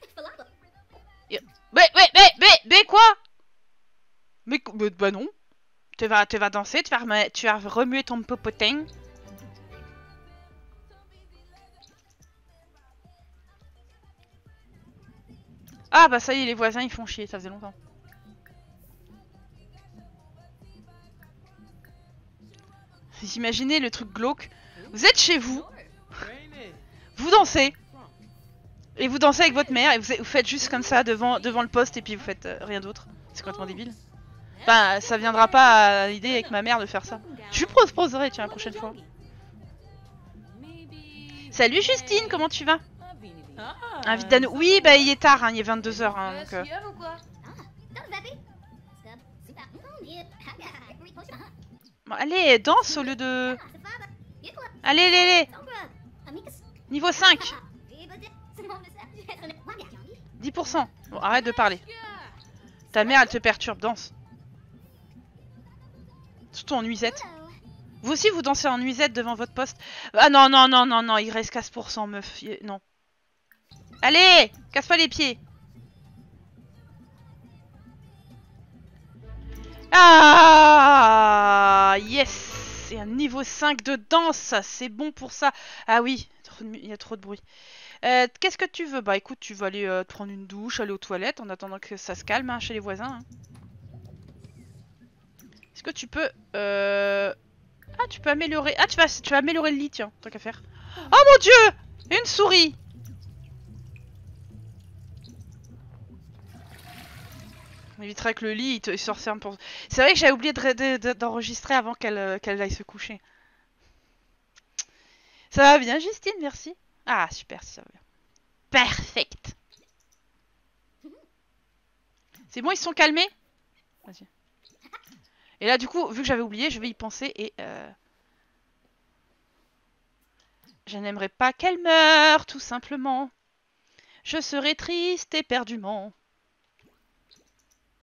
Mais, mais, mais, mais, mais quoi? Mais, mais- bah non. Tu vas, tu vas danser, tu vas, remuer- tu vas remuer ton popotin. Ah bah ça y est, les voisins ils font chier, ça faisait longtemps. Vous imaginez le truc glauque? Vous êtes chez vous, vous dansez, et vous dansez avec votre mère, et vous, faites juste comme ça devant, devant le poste, et puis vous faites euh, rien d'autre. C'est complètement débile. Enfin, ça viendra pas à l'idée avec ma mère de faire ça. Je lui proposerai, tiens, la prochaine fois. Salut Justine, comment tu vas? Invite Dano. Oui, bah il est tard, hein, il est 22h. Hein, donc, euh, bon, allez, danse au lieu de... Allez, allez, allez. Niveau 5 10% Bon, arrête de parler. Ta mère, elle te perturbe, danse. Surtout en nuisette. Vous aussi, vous dansez en nuisette devant votre poste. Ah non, non, non, non, non, il reste 15%, meuf. Non. Allez Casse pas les pieds Ah Yes Et un niveau 5 de danse C'est bon pour ça Ah oui, il y a trop de bruit. Euh, Qu'est-ce que tu veux? Bah écoute, tu vas aller euh, prendre une douche, aller aux toilettes en attendant que ça se calme hein, chez les voisins. hein. Est-ce que tu peux... Euh... Ah, tu peux améliorer... Ah, tu vas, tu vas améliorer le lit, tiens, tant qu'à faire. Oh mon dieu Une souris évitera que le lit il se resserre pour... C'est vrai que j'avais oublié d'enregistrer avant qu'elle euh, qu'elle aille se coucher. Ça va bien, Justine, merci. Ah, super, ça va bien. Perfect. C'est bon, ils sont calmés? Vas-y. Et là, du coup, vu que j'avais oublié, je vais y penser et... euh, Je n'aimerais pas qu'elle meure, tout simplement. Je serais triste éperdument.